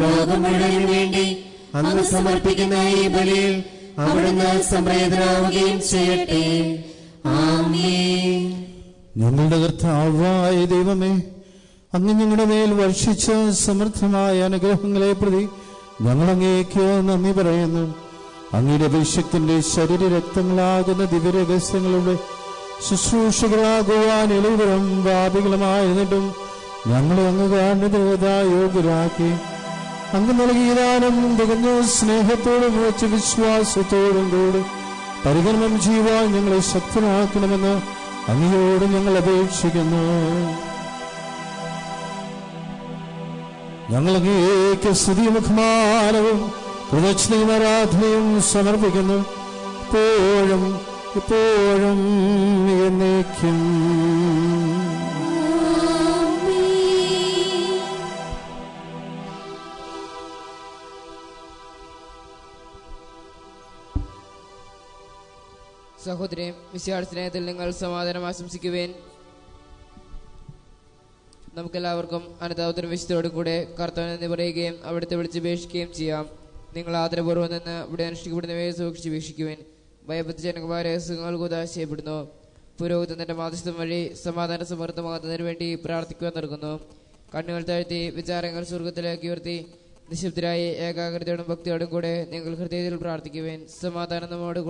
ലോകം മുഴുവനും വേണ്ടി അങ്ങ് സമർപ്പിക്കുന്ന ഈ ബലിയിൽ അവിടുന്ന് സംപ്രേതനാവുകയും ചെയ്യട്ടെ. ആമേ ഞങ്ങളുടെ കർത്താവായ ദൈവമേ അങ്ങ് ഞങ്ങളുടെ മേൽ വർഷിച്ച സമൃദ്ധമായ അനുഗ്രഹങ്ങളെ പ്രതി ഞങ്ങൾ അങ്ങേക്ക് നന്ദി പറയുന്നു. അങ്ങയുടെ അഭിഷക്തിന്റെ ശരീര രക്തങ്ങളാകുന്ന ദിവ്യരഹസ്യങ്ങളുടെ ശുശ്രൂഷകളാകുവാൻ എളിവരും വാദികളുമായിരുന്നിട്ടും ഞങ്ങളെ അങ്ങ് കാരണത യോഗ്യരാക്കി അങ്ങ് നൽകിയ ദാനം തികഞ്ഞ സ്നേഹത്തോടും വെച്ച് വിശ്വാസത്തോടും കൂടി പരിഗണനം ചെയ്യുവാൻ ഞങ്ങളെ ശക്തരാക്കണമെന്ന് അങ്ങയോട് ഞങ്ങൾ അപേക്ഷിക്കുന്നു. സ്തുതി സ്തുതിമുഖമാനവും പ്രദക്ഷിണയും ആരാധനയും സമർപ്പിക്കുന്നു. ഇപ്പോഴും ഇപ്പോഴും എന്നേക്കും. സഹോദരൻ വിശാൽ സ്നേഹത്തിൽ നിങ്ങൾ സമാധാനം ആശംസിക്കുവേൻ. നമുക്കെല്ലാവർക്കും അനുതാപത്തിന് വിശുദ്ധയോട് കൂടെ കർത്തവനെന്ന് പറയുകയും അവിടുത്തെ വിളിച്ചപേക്ഷിക്കുകയും ചെയ്യാം. നിങ്ങൾ ആദരപൂർവം നിന്ന് ഇവിടെ അനുഷ്ഠിക്കപ്പെടുന്നവയെ സൂക്ഷിച്ച് വീക്ഷിക്കുവാൻ. ഭയബദ്ധജനകമായ രഹസ്യങ്ങൾ ഉദാശയപ്പെടുന്നു പുരോഹിതന്റെ മാധ്യസ്ഥം വഴി സമാധാന സമൃദ്ധമാകുന്നതിന് വേണ്ടി പ്രാർത്ഥിക്കുവാൻ നൽകുന്നു കണ്ണുകൾ താഴ്ത്തി വിചാരങ്ങൾ സ്വർഗത്തിലേക്ക് ഉയർത്തി നിശബ്ദരായി ഏകാഗ്രതയോടും ഭക്തിയോടും കൂടെ നിങ്ങൾ ഹൃദയത്തിൽ പ്രാർത്ഥിക്കുവാൻ. സമാധാനം നമ്മോട്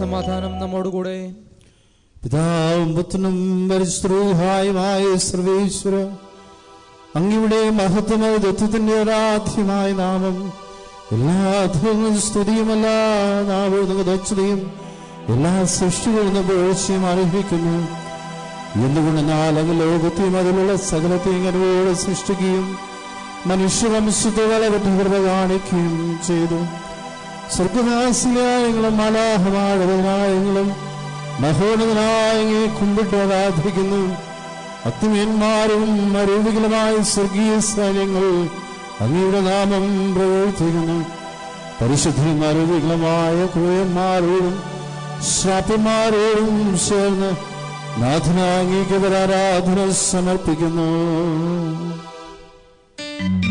സമാധാനം നമ്മോടുകൂടെ. പിതാവും പുത്രനും പരിശ്രൂഹായുമായ സർവേശ്വര അങ്ങിവിടെ മഹത്വമായ ദത്തത്തിന്റെ ആരാധ്യമായ നാമം എല്ലാ അധവും സ്തുതിയുമല്ല ദക്ഷതയും എല്ലാ സൃഷ്ടികളും നമ്മൾ വീഴ്ചയും അർഹിക്കുന്നു. എന്തുകൊണ്ടെന്നാൽ അങ്ങ് ലോകത്തെയും അതിലുള്ള സകലത്തെയും അനുഭവോടെ സൃഷ്ടിക്കുകയും മനുഷ്യവംശത്തെ വളരെ കൃപ കാണിക്കുകയും ചെയ്തു. സ്വർഗവാസിയായങ്ങളും മലാഹമാടവനായങ്ങളും മഹോന്നതനായ കുമ്പിട്ട് ആരാധിക്കുന്നു. അത്യമന്മാരും മരൂപികളുമായ സ്വർഗീയ സൈന്യങ്ങൾ അങ്ങയുടെ നാമം പ്രവർത്തിക്കുന്നു പരിശുദ്ധിയും മരൂപികളുമായ കുഴന്മാരോടും ശ്രാപ്യന്മാരോടും ചേർന്ന് ആരാധന സമർപ്പിക്കുന്നു. thank തിരുസന്നിധിയിൽ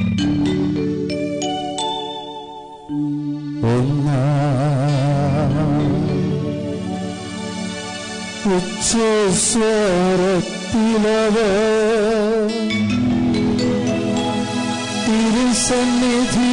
അനവരം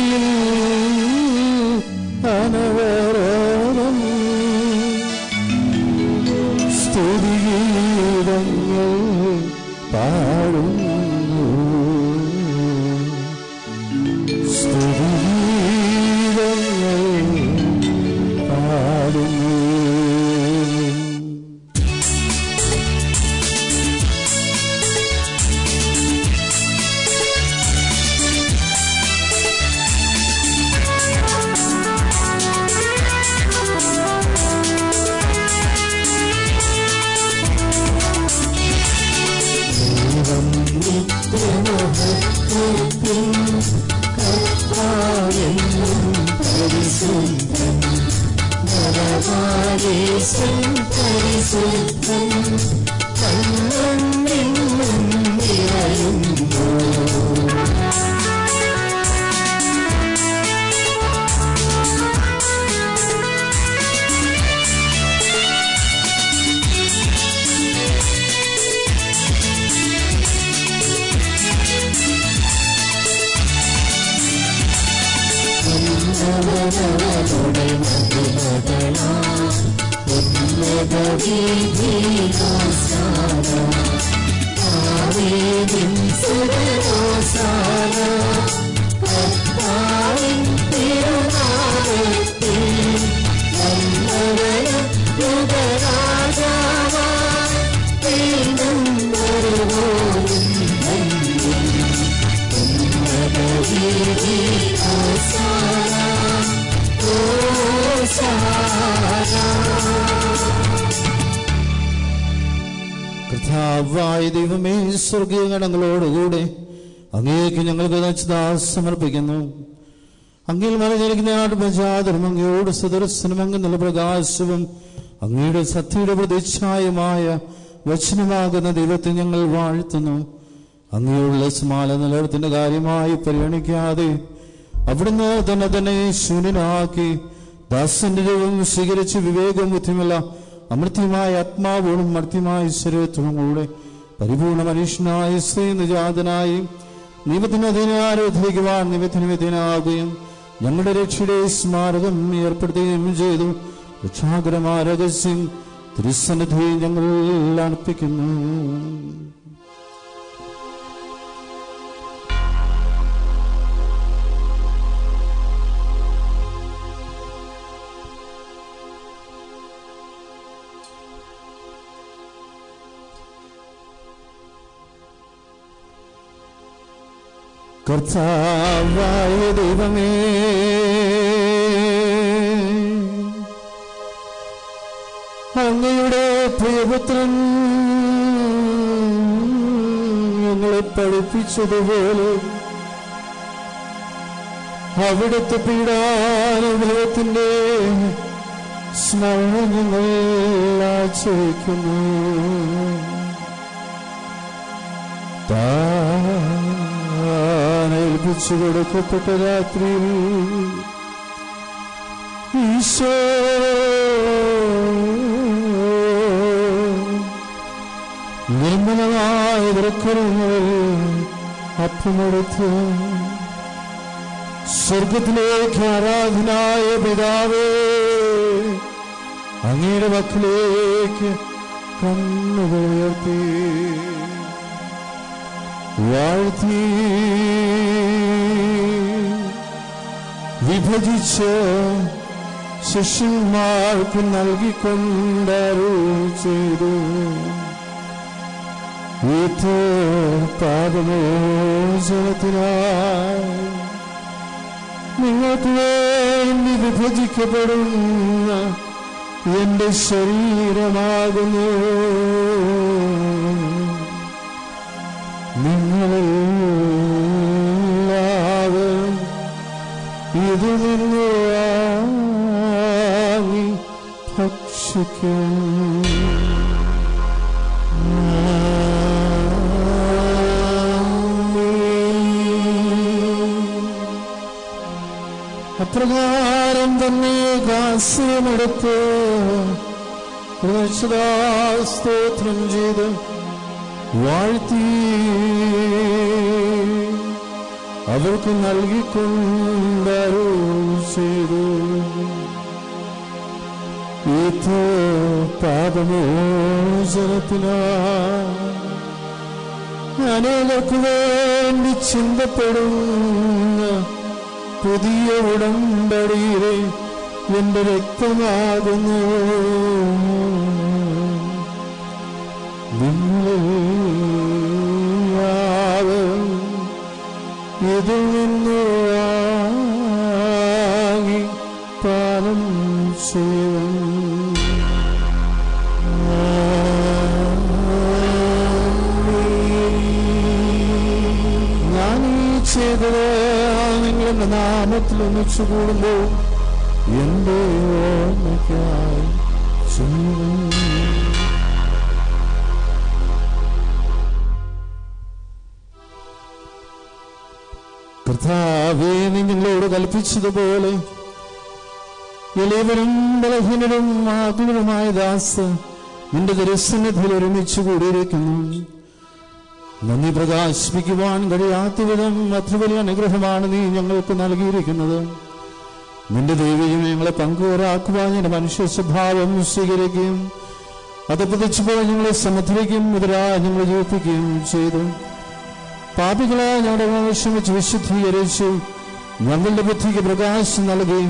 കർത്താവായ ദൈവമേ സ്വർഗീയ ഗണങ്ങളോടുകൂടെ അങ്ങേക്ക് ഞങ്ങൾക്ക് സമർപ്പിക്കുന്നു അങ്ങിൽ മറിഞ്ഞിരിക്കുന്ന ആടുപജാതരും അങ്ങയോട് സദർശനം അങ്ങ് നല്ല പ്രകാശവും അങ്ങയുടെ സത്യയുടെ പ്രതിച്ഛായമായ വചനമാകുന്ന ദൈവത്തെ ഞങ്ങൾ വാഴ്ത്തുന്നു. അങ്ങയുള്ള സ്മാല നിലവത്തിന്റെ കാര്യമായി പരിഗണിക്കാതെ അവിടുന്ന് തന്നെ തന്നെ ശൂന്യനാക്കി ദാസന്റെ രൂപം സ്വീകരിച്ച് വിവേകം ബുദ്ധിമല്ല അമൃത്യമായ ആത്മാവോടും മർത്യമായ ശരീരത്തോടും കൂടെ പരിപൂർണ മനുഷ്യനായ നിജാതനായും അധീനാരോധിക്കുവാൻ നിയമത്തിന് വിധേയനാകുകയും ഞങ്ങളുടെ രക്ഷയുടെ സ്മാരകം ഏർപ്പെടുത്തുകയും ചെയ്തു. രക്ഷാകരമായ രഹസ്യം തിരുസന്നിധി ഞങ്ങൾ അർപ്പിക്കുന്നു. കർത്താവായ ദൈവമേ. അങ്ങയുടെ പ്രിയപുത്രൻ ഞങ്ങളെ പഠിപ്പിച്ചതുപോലെ അവിടുത്തെ പീഡാനുഭവത്തിന്റെ സ്മരണ ഞങ്ങൾ ആചരിക്കുന്നു ഏൽപ്പിച്ചു കൊടുക്കപ്പെട്ട ഈശോ നിർമ്മലമായ വൃക്കരങ്ങളിൽ അപ്പമെടുത്ത് സ്വർഗത്തിലേക്ക് ആരാധനായ പിതാവേ അങ്ങയുടെ വക്കിലേക്ക് കണ്ണുകൾ ഉയർത്തി. വാഴ്ത്തി. വിഭജിച്ച് ശിഷ്യന്മാർക്ക് നൽകിക്കൊണ്ടരു ചെയ്തു. ഇത് പാപമോചനത്തിനായി നിങ്ങൾക്ക് വേണ്ടി വിഭജിക്കപ്പെടുന്ന എന്റെ ശരീരമാകുന്നു. നിങ്ങളെല്ലാവരും ഇത് നിന്ന് വാങ്ങി ഭക്ഷിക്കും അപ്രകാരം തന്നെ കാസ്യമെടുത്ത് സ്തോത്രം ചെയ്ത്. വാഴ്ത്തി. അവർക്ക് നൽകിക്കൊണ്ടരു ചെയ്തു. അനേകർക്ക് വേണ്ടി ചിന്തപ്പെടുന്ന പുതിയ ഉടമ്പടിയിലെ എന്റെ രക്തമാകുന്നു. നിങ്ങളെല്ലാവരും ഇതിൽ നിന്ന് വാങ്ങി പാലം ചെയ്യണം ഞാൻ ഈ നാമത്തിൽ ഒന്നിച്ചു കൂടുമ്പോൾ എന്റെ ഓർമ്മയ്ക്കായി ചെയ്യണം കർത്താവേ നീ ഞങ്ങളോട് കൽപ്പിച്ചതുപോലെ എളിയവരും ബലഹീനരും ആകുലരുമായ ദാസ് നിന്റെ ദുരസന്നിധിയിൽ ഒരുമിച്ച് കൂടിയിരിക്കുന്നു. നന്ദി പ്രകാശിപ്പിക്കുവാൻ കഴിയാത്ത വിധം അത്ര വലിയ അനുഗ്രഹമാണ് നീ ഞങ്ങൾക്ക് നൽകിയിരിക്കുന്നത്. നിന്റെ ദൈവം ഞങ്ങളെ പങ്കുവരാക്കുവാൻ എന്റെ മനുഷ്യ സ്വഭാവം സ്വീകരിക്കുകയും അത് പ്രതിച്ചുപോലെ ഞങ്ങളെ സമ്മതിക്കുകയും മുതലാ ഞങ്ങളെ ജീവിപ്പിക്കുകയും ചെയ്തു. പാപികളെ ഞങ്ങളുടെ ആവശ്യമിച്ച് വിശുദ്ധീകരിച്ചു ഞങ്ങളുടെ ബുദ്ധിക്ക് പ്രകാശം നൽകി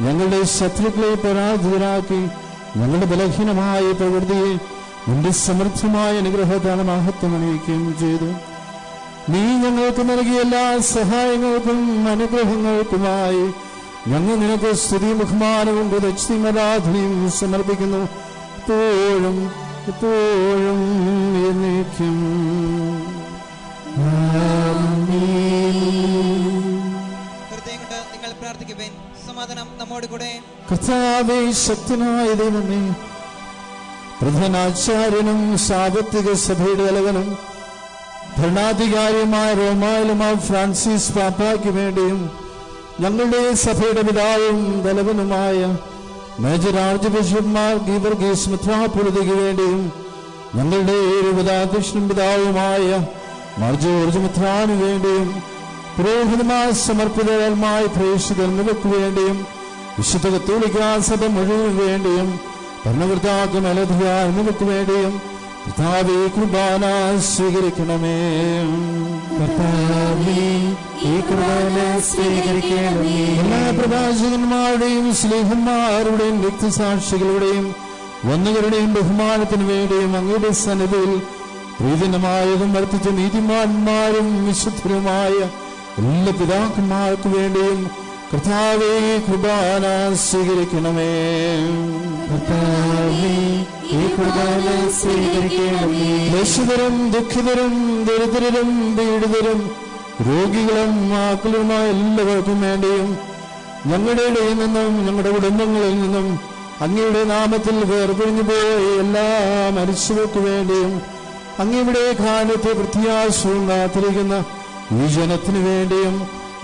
ഞങ്ങളുടെ ശത്രുക്കളെ പരാജിതരാക്കി ഞങ്ങളുടെ ബലഹീനമായ പ്രകൃതിയെ നിന്റെ സമൃദ്ധമായ അനുഗ്രഹത്താണ് മഹത്വം അണിയിക്കുകയും ചെയ്തു. നീ ഞങ്ങൾക്ക് നൽകിയ എല്ലാ സഹായങ്ങൾക്കും അനുഗ്രഹങ്ങൾക്കുമായി ഞങ്ങൾ നിനക്ക് സ്തുതി ബഹുമാനവും ദക്ഷിമരാധനയും സമർപ്പിക്കുന്നു. എപ്പോഴും എപ്പോഴും എന്നേക്കും. നിങ്ങൾ സമാധാനം ശക്തനായ ദൈവമേ പ്രധാനാചാര്യനും സാമ്പത്തിക സഭയുടെ തലവനും ഭരണാധികാരിയുമായ റോമായലുമായ ഫ്രാൻസിസ് പാപ്പയ്ക്ക് വേണ്ടിയും ഞങ്ങളുടെ സഭയുടെ പിതാവും തലവനുമായ മേജർ ആർജ് ബിഷപ്പ്മാർ ഗീവർഗീസ് മിത്രാപുരതിക്ക് വേണ്ടിയും ഞങ്ങളുടെ രൂപതാധ്യക്ഷനും പിതാവുമായ മിത്രാനു വേണ്ടിയും പുരോഹിതമായ സമർപ്പിതമായ പ്രേക്ഷിതർ നിനക്ക് വേണ്ടിയും വിശുദ്ധ കത്തോലിക്കാ സഭ മുഴുവൻ വേണ്ടിയും ഭരണകർത്താക്ക് മേലധിക എന്നിവയ്ക്ക് വേണ്ടിയും കർത്താവേ കുർബാന സ്വീകരിക്കണമേ. എല്ലാ പ്രവാചകന്മാരുടെയും സ്നേഹന്മാരുടെയും രക്തസാക്ഷികളുടെയും വന്നുകളുടെയും ബഹുമാനത്തിനു വേണ്ടിയും അങ്ങയുടെ സന്നിധിയിൽ പ്രീതനമായതും വർദ്ധിച്ച നീതിമാന്മാരും വിശുദ്ധരുമായ എല്ലാ പിതാക്കന്മാർക്ക് വേണ്ടിയും കർത്താവേ കുർബാന സ്വീകരിക്കണമേ. കർത്താവേ, ഈ കുർബാന സ്വീകരിക്കണമേ. ക്ലേശിതരും ദുഃഖിതരും ദരിദ്രരും പീഡിതരും രോഗികളും മാക്കളുമായ എല്ലാവർക്കും വേണ്ടിയും ഞങ്ങളുടെ ഇടയിൽ നിന്നും ഞങ്ങളുടെ കുടുംബങ്ങളിൽ നിന്നും അങ്ങയുടെ നാമത്തിൽ വേർപിരിഞ്ഞു പോയ എല്ലാ മനുഷ്യർക്ക് വേണ്ടിയും അങ്ങയുടെ കാലത്തെ പ്രത്യാശവും കാത്തിരിക്കുന്ന ഈ ജനത്തിന് വേണ്ടിയും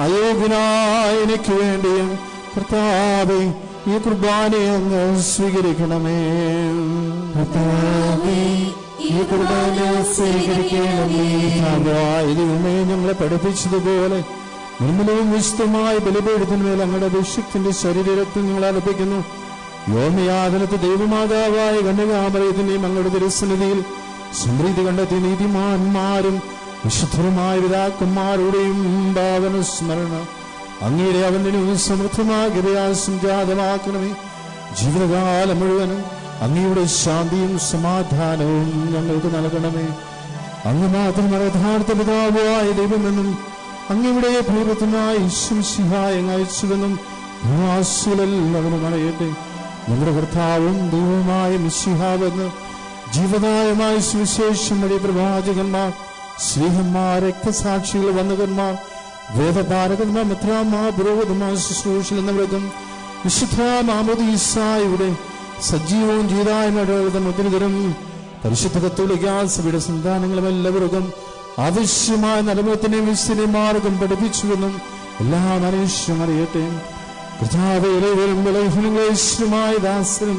അയോഗ്യനായ എനിക്ക് വേണ്ടിയും കർത്താവെ ഈ കുർബാനയെ അങ്ങ് സ്വീകരിക്കണമേ. കർത്താവേ, ഈ കുർബാന സ്വീകരിക്കണമേ. ദൈവമേ ഞങ്ങളെ പഠിപ്പിച്ചതുപോലെ നിർമ്മലവും വിശുദ്ധമായ ബലിപീഠത്തിന്മേൽ അങ്ങയുടെ അഭിഷിക്തിന്റെ ശരീരത്തിൽ നിങ്ങൾ അർപ്പിക്കുന്നു. വ്യോമയാതനത്തെ ദൈവമാതാവായ കന്യകാമറയത്തിന്റെയും അങ്ങയുടെ തിരുസന്നിധിയിൽ സമൃദ്ധി കണ്ടെത്തിയ നീതിമാന്മാരും വിശുദ്ധരുമായ പിതാക്കന്മാരുടെയും ഭാവന സ്മരണ അങ്ങയുടെ അവന്റെ സമൃദ്ധമായ ഗതയാസം ജാതമാക്കണമേ ജീവിതകാലം മുഴുവനും അങ്ങയുടെ ശാന്തിയും സമാധാനവും ഞങ്ങൾക്ക് നൽകണമേ. അങ്ങ് മാത്രം യഥാർത്ഥ പിതാവായ ദൈവമെന്നും അങ്ങയുടെ പ്രിയപുത്രനായ ഈശ്വസിഹായ അയച്ചുവെന്നും അറിയട്ടെ നമ്മുടെ കർത്താവും ദൈവവുമായ മിശിഹാവെന്ന് ജീവദായമായ സുവിശേഷം വഴി പ്രവാചകന്മാർ സ്നേഹന്മാർ രക്തസാക്ഷികൾ വന്നകന്മാർ വേദപാരകന്മാർ മിത്രാമാർ പുരോഹിതന്മാർ ശുശ്രൂഷൻ എന്നിവർക്കും വിശുദ്ധ ഈസായുടെ സജീവവും ജീതായ്മയുടെ മുദ്രിതരും പരിശുദ്ധ കത്തോലിക്കാസഭയുടെ സന്താനങ്ങളും എല്ലാവർക്കും ആവശ്യമായ നരമത്തിനെയും വിസ്തരി മാർഗം പഠിപ്പിച്ചുവെന്നും എല്ലാ മനുഷ്യരും അറിയട്ടെ. വിളൈഫലങ്ങളേശ്വരമായ ദാസനും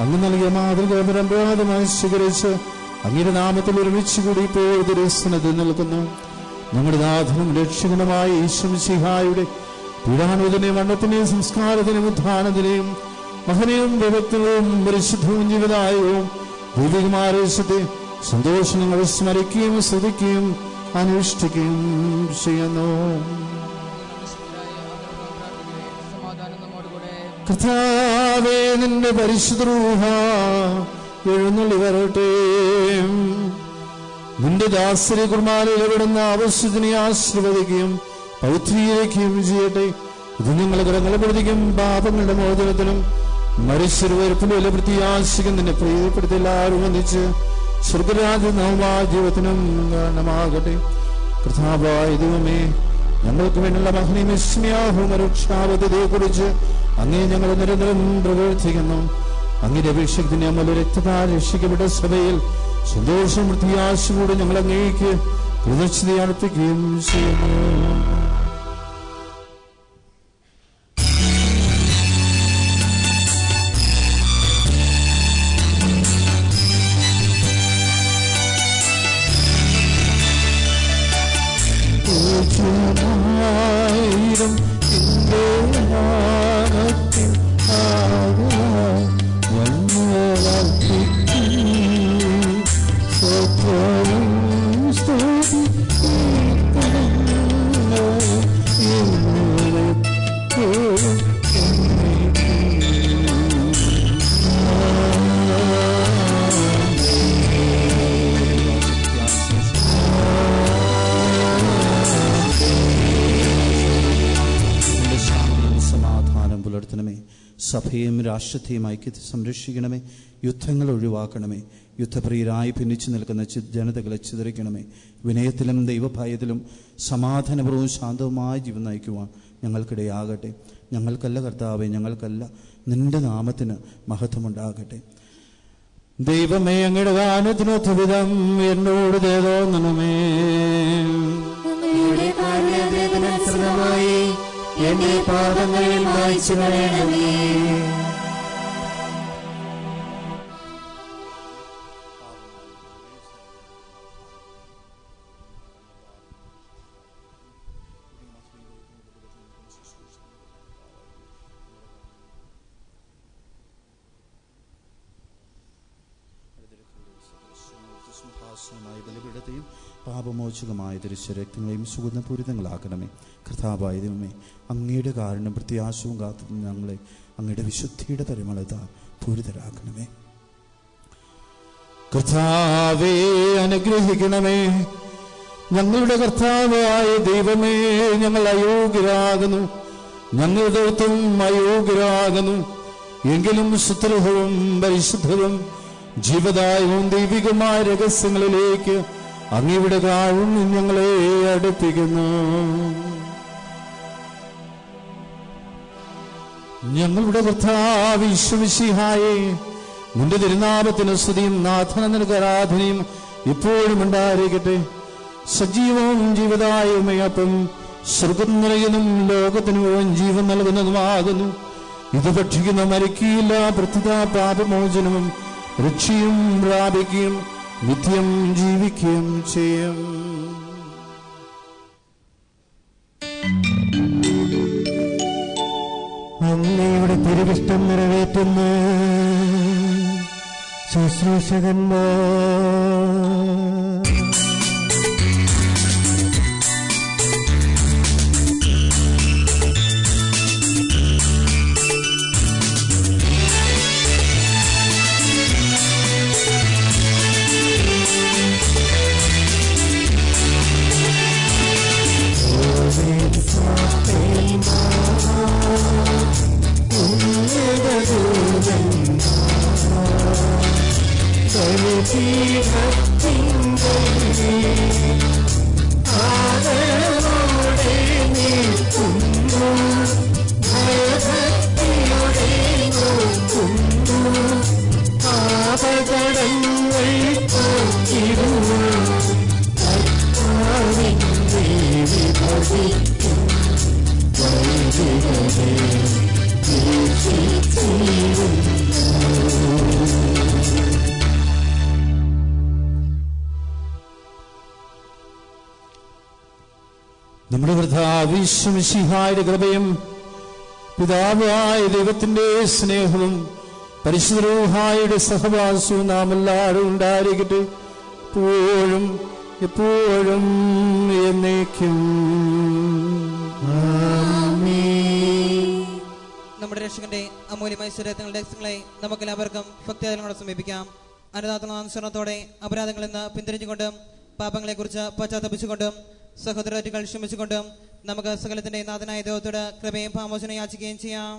അങ്ങ് നൽകിയ മാതൃക പരമ്പരാഗതമായി സ്വീകരിച്ച് അങ്ങയുടെ നാമത്തിൽ ഒരുമിച്ച് കൂടി ഇപ്പോൾ നിൽക്കുന്നു. ഞങ്ങളുടെ നാഥനും രക്ഷകനുമായ ഈശ്വംസിഹായുടെ പീഡാനുദിനെയും വണ്ണത്തിനെയും സംസ്കാരത്തിനെയും ഉദ്ധാനത്തിനെയും മഹനയും വിഭക്തവും പരിശുദ്ധവും ജീവിതായവും ദൈവികമാരേശത്തെ നിങ്ങൾ സ്മരിക്കുകയും ശ്രദ്ധിക്കുകയും അനുഷ്ഠിക്കുകയും ചെയ്യുന്നു. കർത്താവേ നിന്റെ പരിശുദ്ധ രൂഹ എഴുന്നള്ളി വരട്ടെ. നിന്റെ ദാസരി കുർമാലയിൽ എവിടുന്ന ആവശ്യത്തിനെ ആശീർവദിക്കുകയും പൗത്രീകരിക്കുകയും ചെയ്യട്ടെ ഇത് കരങ്ങളെ പ്രതിക്കും പാപങ്ങളുടെ മോചനത്തിനും മരിശുരുവരപ്പിലും വില ആശിക്കും നിന്നെ പ്രീതിപ്പെടുത്തി എല്ലാവരും വന്നിച്ച് സ്വർഗരാജ നവമാ ജീവിതത്തിനും കാരണമാകട്ടെ കർത്താവായ ദൈവമേ ഞങ്ങൾക്ക് വേണ്ടിയുള്ള മഹനിമിസ്മ്യാഹും രക്ഷാപദ്ധതിയെ കുറിച്ച് അങ്ങേ ഞങ്ങൾ നിരന്തരം പ്രവർത്തിക്കുന്നു അങ്ങയുടെ അപേക്ഷത്തിന് നമ്മൾ രക്തതാ രക്ഷിക്കപ്പെട്ട സഭയിൽ സന്തോഷം വൃത്തിയാശയോടെ ഞങ്ങൾ അങ്ങേക്ക് കൃതജ്ഞത ചെയ്യുന്നു ും. രാഷ്ട്രത്തെയും ഐക്യത്തെ സംരക്ഷിക്കണമേ. യുദ്ധങ്ങൾ ഒഴിവാക്കണമേ. യുദ്ധപ്രിയരായി ഭിന്നിച്ചു നിൽക്കുന്ന ജനതകളെ ചിതറിക്കണമേ. വിനയത്തിലും ദൈവഭയത്തിലും സമാധാനപൂർവം ശാന്തവുമായ ജീവൻ നയിക്കുവാൻ ഞങ്ങൾക്കിടയാകട്ടെ. ഞങ്ങൾക്കല്ല കർത്താവെ ഞങ്ങൾക്കല്ല. നിന്റെ നാമത്തിന് മഹത്വമുണ്ടാകട്ടെ. ദൈവമേ അങ്ങയുടെ ഗാനത്തിനൊത്ത വിധം എന്നോട് അങ്ങയുടെ എന്റെ പാദങ്ങളിൽ വായിച്ചു കളയണമേ. പാപമോചകമായ ദൃശ്യരക്തങ്ങളെയും സുഗന്ധപൂരിതങ്ങളാക്കണമേ കർത്താവായ ദൈവമേ അങ്ങയുടെ കാരണം പ്രത്യാശവും കാത്തു ഞങ്ങളെ അങ്ങയുടെ വിശുദ്ധിയുടെ പരിമളത പൂരിതരാക്കണമേ. കർത്താവേ അനുഗ്രഹിക്കണമേ. ഞങ്ങളുടെ കർത്താവായ ദൈവമേ ഞങ്ങൾ അയോഗ്യരാകുന്നു. ഞങ്ങളുടെ ദൗത്യം അയോഗ്യരാകുന്നു. എങ്കിലും സുത്രഹവും പരിശുദ്ധവും ജീവദായവും ദൈവികമായ രഹസ്യങ്ങളിലേക്ക് അങ്ങയുടെ താഴും ഞങ്ങളെ അടുപ്പിക്കുന്നു. ഞങ്ങളുടെ കർത്താവ് വിശ്വമിശിഹായെ നിന്റെ തിരുനാമത്തിന് സ്തുതിയും നാഥന നിനക്ക് ഇപ്പോഴും ഉണ്ടായിരിക്കട്ടെ. സജീവവും ജീവിതായുമയപ്പം സ്വർഗം നിറയുന്നതും ലോകത്തിനും ജീവൻ നൽകുന്നതുമാകുന്നു. ഇത് ഭക്ഷിക്കുന്ന മരിക്കില്ല പ്രത്യത പാപമോചനവും രക്ഷിയും പ്രാപിക്കുകയും നിത്യം ജീവിക്കുകയും ചെയ്യും. അങ്ങയുടെ തിരുവിഷ്ടം നിറവേറ്റുന്ന. ശുശ്രൂഷകന്മാർ. നമ്മുടെ വൃദ്ധാവിശ്വമിശിഹായുടെ കൃപയും പിതാവായ ദൈവത്തിന്റെ സ്നേഹവും പരിശുദ്ധരൂഹായുടെ സഹവാസവും നാം എല്ലാവരും ഉണ്ടായിരിക്കട്ടെ. എപ്പോഴും എപ്പോഴും എന്നേക്കും. നമ്മുടെ രക്ഷകന്റെ അമൂല്യമായ ശരീരങ്ങളുടെ രഹസ്യങ്ങളെ നമുക്കെല്ലാവർക്കും ഭക്തിയാദങ്ങളോടെ സമീപിക്കാം. അനുദാത്മാനുസരണത്തോടെ അപരാധങ്ങളിൽ നിന്ന് പിന്തിരിഞ്ഞുകൊണ്ടും പാപങ്ങളെക്കുറിച്ച് പശ്ചാത്തപിച്ചുകൊണ്ടും സഹോദരറ്റുകൾ ക്ഷമിച്ചുകൊണ്ടും നമുക്ക് സകലത്തിന്റെ നാഥനായ ദൈവത്തോട് കൃപയും പാമോചനം യാചിക്കുകയും ചെയ്യാം.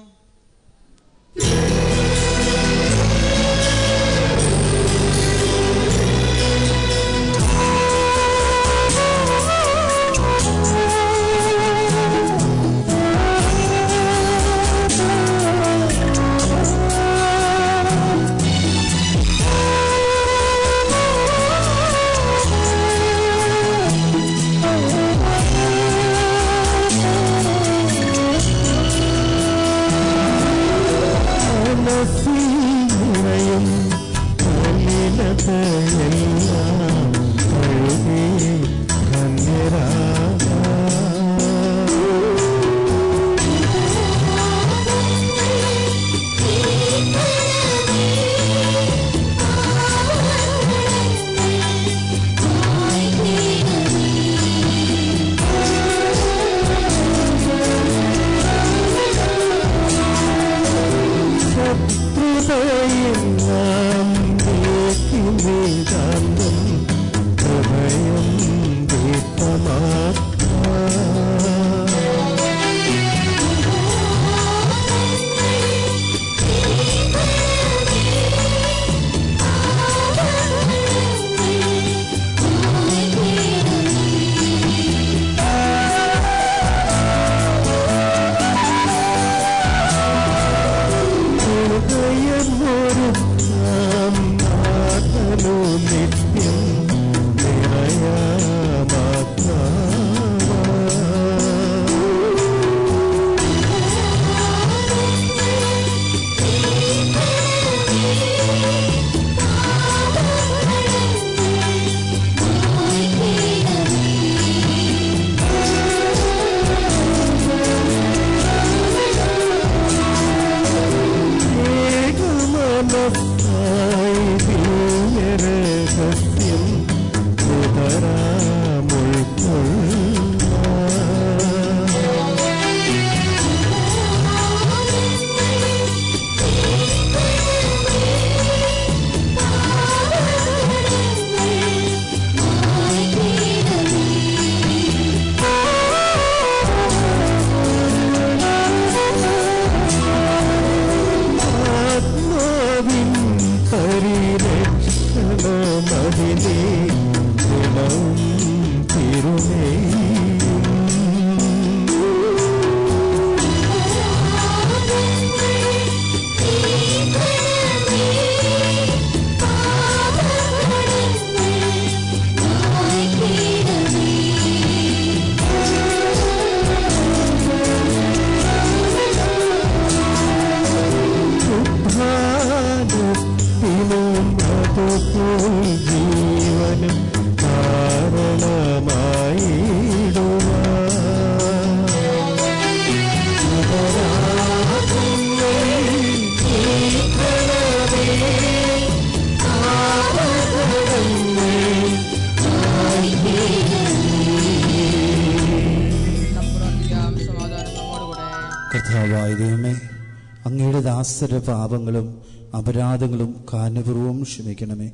ദാസര പാപങ്ങളും അപരാധങ്ങളും കാന്യപൂർവം ക്ഷമിക്കണമേ.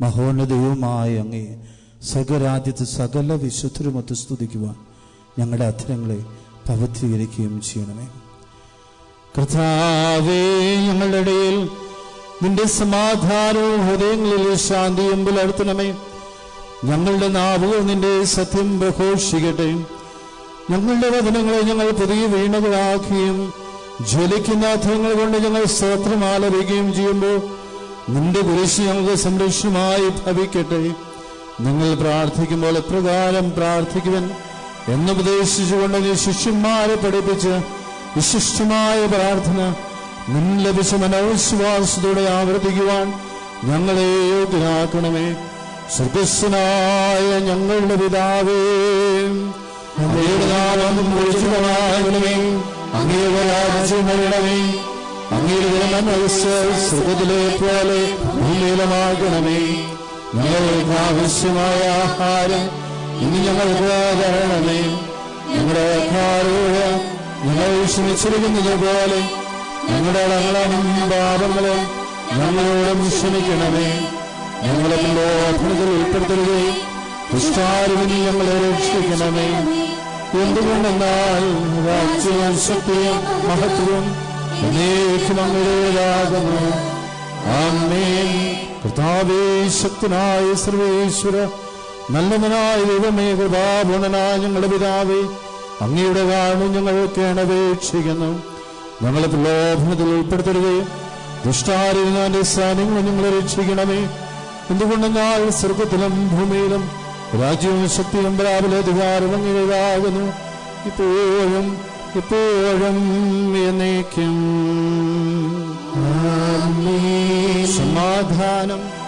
മഹോന്നതയുമായി അങ്ങേ സകരാജ്യത്ത് സകല വിശുദ്ധരുമൊത്ത് സ്തുതിക്കുവാൻ ഞങ്ങളുടെ അധരങ്ങളെ പവിത്രീകരിക്കുകയും ചെയ്യണമേ. കർത്താവേ ഞങ്ങളുടെ ഇടയിൽ നിന്റെ സമാധാനവും ഹൃദയങ്ങളിൽ ശാന്തിയും പുലർത്തണമേ. ഞങ്ങളുടെ നാവുകൾ നിന്റെ സത്യം പ്രഘോഷിക്കട്ടെ. ഞങ്ങളുടെ വചനങ്ങളെ ഞങ്ങൾ പുതിയ വീണകളാക്കുകയും ജ്വലിക്കുന്ന അധികങ്ങൾ കൊണ്ട് ഞങ്ങൾ സ്തോത്രം ആലപിക്കുകയും ചെയ്യുമ്പോൾ നിന്റെ കുരിശ് ഞങ്ങൾക്ക് സംരക്ഷണമായി ഭവിക്കട്ടെ. നിങ്ങൾ പ്രാർത്ഥിക്കുമ്പോൾ എപ്രകാരം പ്രാർത്ഥിക്കുവൻ എന്നുപദേശിച്ചുകൊണ്ട് നീ ശിഷ്യന്മാരെ പഠിപ്പിച്ച് വിശിഷ്ടമായ പ്രാർത്ഥന നിൻ ലഭിച്ച മനോവിശ്വാസത്തോടെ ആവർത്തിക്കുവാൻ ഞങ്ങളെ യോഗ്യനാക്കണമേ സുഖസ്വനായ ഞങ്ങളുടെ പിതാവേ. അങ്ങയുടെ അങ്ങയുടെ രാജ്യം വരണമേ അങ്ങയുടെ മനസ്സ് സ്വർഗത്തിലെ പോലെ ഭൂമിയിലമാകണമേ ഞങ്ങൾക്ക് ആവശ്യമായ ആഹാരം ഇനി ഞങ്ങൾക്ക് തരണമേ ഞങ്ങളുടെ കാരോട് ഞങ്ങൾ ക്ഷമിച്ചിരിക്കുന്നത് പോലെ ഞങ്ങളുടെ പാപങ്ങളെ പാപങ്ങളും ഞങ്ങളോടും ക്ഷമിക്കണമേ ഞങ്ങളെ ലോഭനത്തിൽ ഉൾപ്പെടുത്തരുകയും ദുഷ്ടാരുവിനെ ഞങ്ങളെ രക്ഷിക്കണമേ. എന്തുകൊണ്ടെന്നാൽ രാജ്യവും ശക്തിയും മഹത്വവും അങ്ങയുടേതാകുന്നു ആമേൻ. കർത്താവേ ശക്തനായ സർവേശ്വര നല്ലവനായ ദൈവമേ കൃപാപൂർണനായ ഞങ്ങളുടെ പിതാവേ അങ്ങയുടെ കാരണം ഞങ്ങൾ കേണപേക്ഷിക്കുന്നു ഞങ്ങളെ പ്രലോഭനത്തിൽ ഉൾപ്പെടുത്തരുകയും ദുഷ്ടാരിനാന്റെ സ്ഥാനങ്ങൾ ഞങ്ങളെ രക്ഷിക്കണമേ. എന്തുകൊണ്ടെന്നാൽ സ്വർഗത്തിലും ഭൂമിയിലും രാജ്യവും ശക്തിയും രാവിലെ അധികാരം അങ്ങനെയാകുന്നു ഇപ്പോഴും ഇപ്പോഴും എന്നേക്കും. സമാധാനം.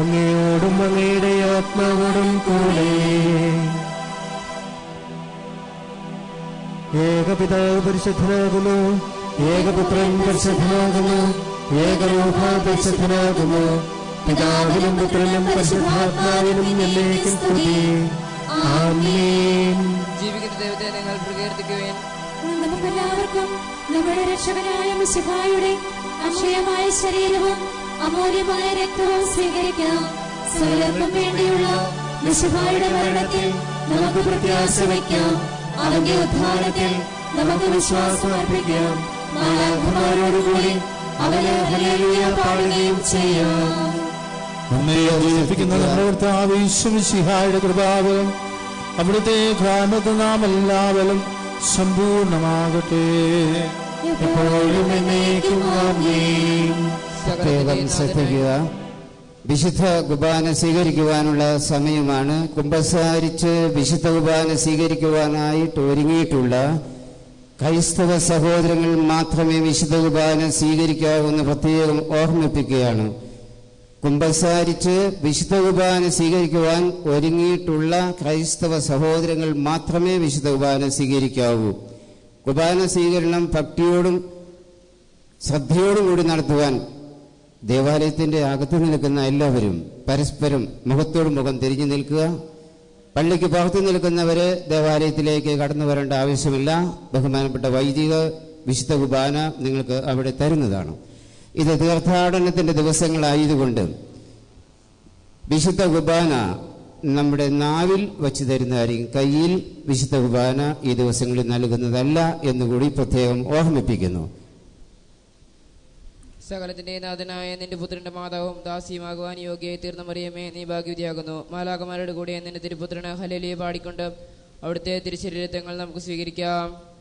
അങ്ങയോടും അങ്ങയുടെ ആത്മാവോടും കൂടെ. ഏകപിതാവ് പരിശുദ്ധനാകുന്നു ഏകപുത്രൻ പരിശുദ്ധനാകുന്നു ഏകരൂപ പരിശുദ്ധനാകുന്നു. പിതാവിനും പുത്രനും പരിശുദ്ധാത്മാവിനും എന്നേക്കും സ്തുതി ആമേൻ. ജീവിക്കുന്ന ദൈവത്തെ നിങ്ങൾ പ്രകീർത്തിക്കുവേൻ. നമുക്കെല്ലാവർക്കും നമ്മുടെ രക്ഷകനായ മിശിഹായുടെ അക്ഷയമായ ശരീരവും അമൂല്യമായ രക്തവും സ്വീകരിക്കാം. സകലർക്കും വേണ്ടിയുള്ള മിശിഹായുടെ മരണത്തിൽ നമുക്ക് പ്രത്യാശ വയ്ക്കാം. അവന്റെ ഉദ്ധാരത്തിൽ നമുക്ക് വിശ്വാസം അർപ്പിക്കാം. മാലാഖമാരോടുകൂടി അവന് ഹലേലിയ പാടുകയും ചെയ്യാം. നമ്മെ ജീവിപ്പിക്കുന്ന നമ്മുടെ കർത്താവ് ഈശ്വമിശിഹായുടെ കൃപാവരം അവിടുത്തെ കാരണത്ത് നാം എല്ലാവരും സമ്പൂർണമാകട്ടെ. എപ്പോഴും ശ്രദ്ധിക്കുക. വിശുദ്ധ കുർബാന സ്വീകരിക്കുവാനുള്ള സമയമാണ്. കുമ്പസാരിച്ച് വിശുദ്ധ കുർബാന സ്വീകരിക്കുവാനായിട്ട് ഒരുങ്ങിയിട്ടുള്ള ക്രൈസ്തവ സഹോദരങ്ങൾ മാത്രമേ വിശുദ്ധ കുർബാന സ്വീകരിക്കാവൂന്ന് പ്രത്യേകം ഓർമ്മിപ്പിക്കുകയാണ്. കുമ്പസാരിച്ച് വിശുദ്ധ കുർബാന സ്വീകരിക്കുവാൻ ഒരുങ്ങിയിട്ടുള്ള ക്രൈസ്തവ സഹോദരങ്ങൾ മാത്രമേ വിശുദ്ധ കുർബാന സ്വീകരിക്കാവൂ. കുർബാന സ്വീകരണം ഭക്തിയോടും ശ്രദ്ധയോടും കൂടി നടത്തുവാൻ ദേവാലയത്തിന്റെ അകത്ത് നിൽക്കുന്ന എല്ലാവരും പരസ്പരം മുഖത്തോട് മുഖം തിരിഞ്ഞു നിൽക്കുക. പള്ളിക്ക് പുറത്ത് നിൽക്കുന്നവര് ദേവാലയത്തിലേക്ക് കടന്നു വരേണ്ട ആവശ്യമില്ല. ബഹുമാനപ്പെട്ട വൈദിക വിശുദ്ധ കുർബാന നിങ്ങൾക്ക് അവിടെ തരുന്നതാണ്. ഇത് തീർത്ഥാടനത്തിന്റെ ദിവസങ്ങളായതുകൊണ്ട് വിശുദ്ധ കുർബാന നമ്മുടെ നാവിൽ വച്ച് തരുന്നതായിരിക്കും കയ്യിൽ വിശുദ്ധ കുർബാന ഈ ദിവസങ്ങളിൽ നൽകുന്നതല്ല എന്നുകൂടി പ്രത്യേകം ഓർമ്മിപ്പിക്കുന്നു. സകലത്തിന്റെ നാഥനായ നിന്റെ പുത്രന്റെ മാതാവും ദാസിയുമാകുവാൻ യോഗ്യയായി തീർന്ന മറിയമേ നീ ഭാഗ്യവതിയാകുന്നു. മാലാകമാരുടെ കൂടെ നിന്റെ തിരുപുത്രനെ ഹലലിയെ പാടിക്കൊണ്ട് അവിടുത്തെ തിരുശരീരത്വങ്ങൾ നമുക്ക് സ്വീകരിക്കാം.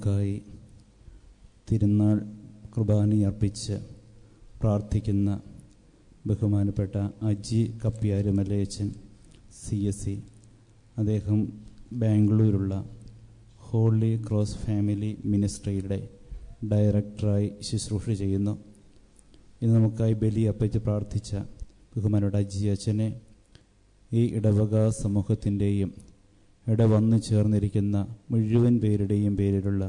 നമുക്കായി തിരുനാൾ കുർബാന അർപ്പിച്ച് പ്രാർത്ഥിക്കുന്ന ബഹുമാനപ്പെട്ട അജി കപ്പ്യാര് മലയച്ചൻ സി എസ് സി അദ്ദേഹം ബാംഗ്ലൂരുള്ള ഹോളി ക്രോസ് ഫാമിലി മിനിസ്ട്രിയുടെ ഡയറക്ടറായി ശുശ്രൂഷ ചെയ്യുന്നു. ഇന്ന് നമുക്കായി ബലി അർപ്പിച്ച് പ്രാർത്ഥിച്ച ബഹുമാനപ്പെട്ട അജി അച്ഛനെ ഈ ഇടവക സമൂഹത്തിന്റെയും ഇട വന്നു ചേർന്നിരിക്കുന്ന മുഴുവൻ പേരുടെയും പേരിലുള്ള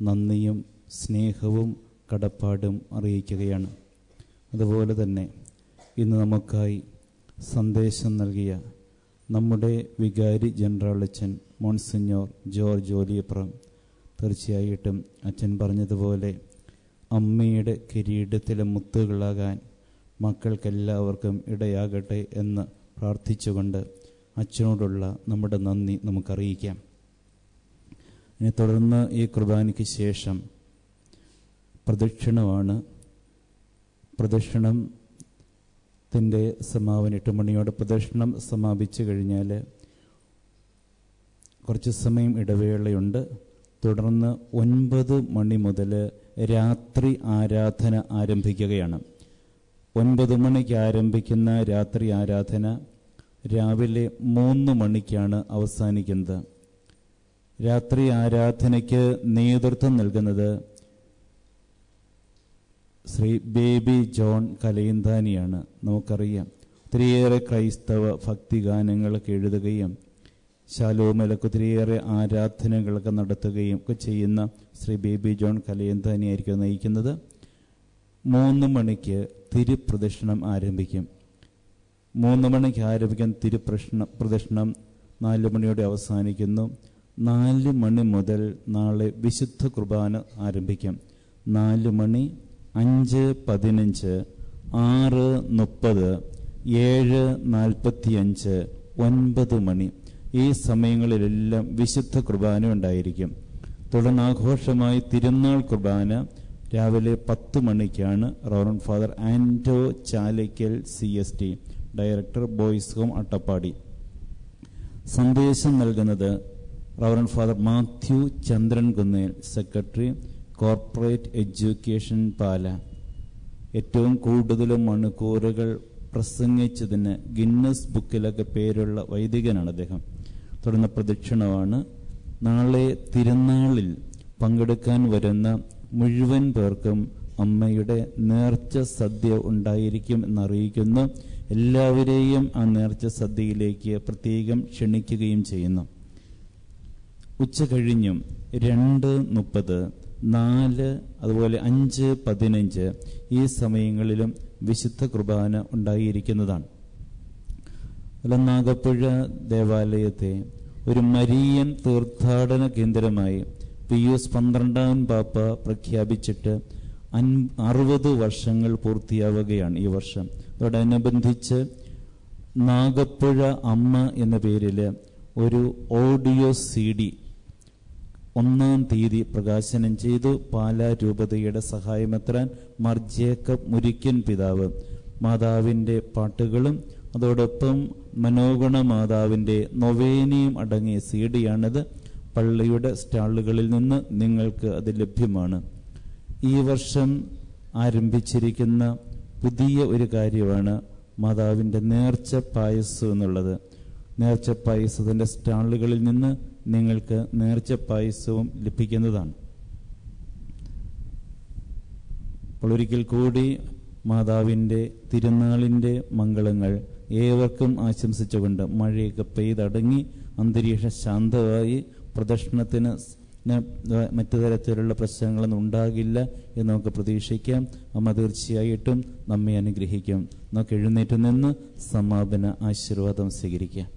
നന്ദിയും സ്നേഹവും കടപ്പാടും അറിയിക്കുകയാണ്. അതുപോലെ തന്നെ ഇന്ന് നമുക്കായി സന്ദേശം നൽകിയ നമ്മുടെ വികാരി ജനറൽ അച്ഛൻ മോൺസിഞ്ഞോർ ജോർജ് ജോലിയപ്പുറം തീർച്ചയായിട്ടും അച്ഛൻ പറഞ്ഞതുപോലെ അമ്മയുടെ കിരീടത്തിലെ മുത്തുകളാകാൻ മക്കൾക്കെല്ലാവർക്കും ഇടയാകട്ടെ എന്ന് പ്രാർത്ഥിച്ചുകൊണ്ട് അച്ഛനോടുള്ള നമ്മുടെ നന്ദി നമുക്കറിയിക്കാം. ഇനി തുടർന്ന് ഈ കുർബാനയ്ക്ക് ശേഷം പ്രദക്ഷിണമാണ്. പ്രദക്ഷിണത്തിന്റെ സമാപനം എട്ട് മണിയോടെ പ്രദക്ഷിണം സമാപിച്ചു കഴിഞ്ഞാൽ കുറച്ച് സമയം ഇടവേളയുണ്ട്. തുടർന്ന് ഒൻപത് മണി മുതൽ രാത്രി ആരാധന ആരംഭിക്കുകയാണ്. ഒൻപത് മണിക്ക് ആരംഭിക്കുന്ന രാത്രി ആരാധന രാവിലെ മൂന്ന് മണിക്കാണ് അവസാനിക്കുന്നത്. രാത്രി ആരാധനയ്ക്ക് നേതൃത്വം നൽകുന്നത് ശ്രീ ബേബി ജോൺ കലയന്താനിയാണ് നമുക്കറിയാം. ഒത്തിരിയേറെ ക്രൈസ്തവ ഭക്തിഗാനങ്ങളൊക്കെ എഴുതുകയും ശാലോമലക്ക് ഒത്തിരിയേറെ ആരാധനകളൊക്കെ നടത്തുകയും ഒക്കെ ചെയ്യുന്ന ശ്രീ ബേബി ജോൺ കലയന്താനിയായിരിക്കും നയിക്കുന്നത്. മൂന്ന് മണിക്ക് തിരുപ്രദക്ഷിണം ആരംഭിക്കും. മൂന്ന് മണിക്ക് ആരംഭിക്കാൻ തിരുപ്രശ്ന പ്രദക്ഷിണം നാല് മണിയോടെ അവസാനിക്കുന്നു. നാല് മണി മുതൽ നാളെ വിശുദ്ധ കുർബാന ആരംഭിക്കാം. നാല് മണി അഞ്ച് പതിനഞ്ച് ആറ് മുപ്പത് ഏഴ് നാൽപ്പത്തിയഞ്ച് ഒൻപത് മണി. ഈ സമയങ്ങളിലെല്ലാം വിശുദ്ധ കുർബാന ഉണ്ടായിരിക്കും. തുടർന്ന് ആഘോഷമായി തിരുനാൾ കുർബാന രാവിലെ പത്ത് മണിക്കാണ് reverend father Anto Chalakkal C S T. Director boys home Attappadi. സന്ദേശം നൽകുന്നത് reverend father Mathew Chandrankunnel secretary corporate education Pala. ഏറ്റവും കൂടുതൽ മണിക്കൂറുകൾ പ്രസംഗിച്ചതിന് ഗിന്നസ് ബുക്കിലൊക്കെ പേരുള്ള വൈദികനാണ് അദ്ദേഹം. തുടർന്ന് പ്രദക്ഷിണമാണ്. നാളെ തിരുനാളിൽ പങ്കെടുക്കാൻ വരുന്ന മുഴുവൻ പേർക്കും അമ്മയുടെ നേർച്ച സദ്യ ഉണ്ടായിരിക്കും എന്നറിയിക്കുന്നു. എല്ലാവരെയും ആ നേർച്ച സദ്യയിലേക്ക് പ്രത്യേകം ക്ഷണിക്കുകയും ചെയ്യുന്നു. ഉച്ച കഴിഞ്ഞും രണ്ട് മുപ്പത് നാല് അതുപോലെ അഞ്ച് പതിനഞ്ച് ഈ സമയങ്ങളിലും വിശുദ്ധ കുർബാന ഉണ്ടായിരിക്കുന്നതാണ്. നാഗപ്പുഴ ദേവാലയത്തെ ഒരു മരിയൻ തീർത്ഥാടന കേന്ദ്രമായി പിയൂസ് പന്ത്രണ്ടാം പാപ്പ പ്രഖ്യാപിച്ചിട്ട് അൻ അറുപത് വർഷങ്ങൾ പൂർത്തിയാവുകയാണ് ഈ വർഷം. അതോടനുബന്ധിച്ച് നാഗപ്പുഴ അമ്മ എന്ന പേരിൽ ഒരു ഓഡിയോ സി ഡി ഒന്നാം തീയതി പ്രകാശനം ചെയ്തു. പാലാ രൂപതയുടെ സഹായമെത്രാൻ മാർ ജേക്കബ് മുരിക്കൻ പിതാവ്. മാതാവിന്റെ പാട്ടുകളും അതോടൊപ്പം മനോഗുണ മാതാവിന്റെ നൊവേനയും അടങ്ങിയ സി ഡിയാണിത് പള്ളിയുടെ സ്റ്റാളുകളിൽ നിന്ന് നിങ്ങൾക്ക് അത് ലഭ്യമാണ്. ഈ വർഷം ആരംഭിച്ചിരിക്കുന്ന പുതിയ ഒരു കാര്യമാണ് മാതാവിന്റെ നേർച്ച പായസം എന്നുള്ളത്. നേർച്ച പായസത്തിന്റെ സ്റ്റാളുകളിൽ നിന്ന് നിങ്ങൾക്ക് നേർച്ച പായസവും ലഭിക്കുന്നതാണ്. അപ്പോൾ ഒരിക്കൽ കൂടി മാതാവിന്റെ തിരുനാളിന്റെ മംഗളങ്ങൾ ഏവർക്കും ആശംസിച്ചുകൊണ്ട് മഴയൊക്കെ പെയ്തടങ്ങി അന്തരീക്ഷ ശാന്തമായി പ്രദക്ഷിണത്തിന് മറ്റു തരത്തിലുള്ള പ്രശ്നങ്ങളൊന്നും ഉണ്ടാകില്ല എന്ന് നമുക്ക് പ്രതീക്ഷിക്കാം. അമ്മ തീർച്ചയായിട്ടും നമ്മെ അനുഗ്രഹിക്കും. നമുക്ക് എഴുന്നേറ്റ് നിന്ന് സമാപന ആശീർവാദം സ്വീകരിക്കാം.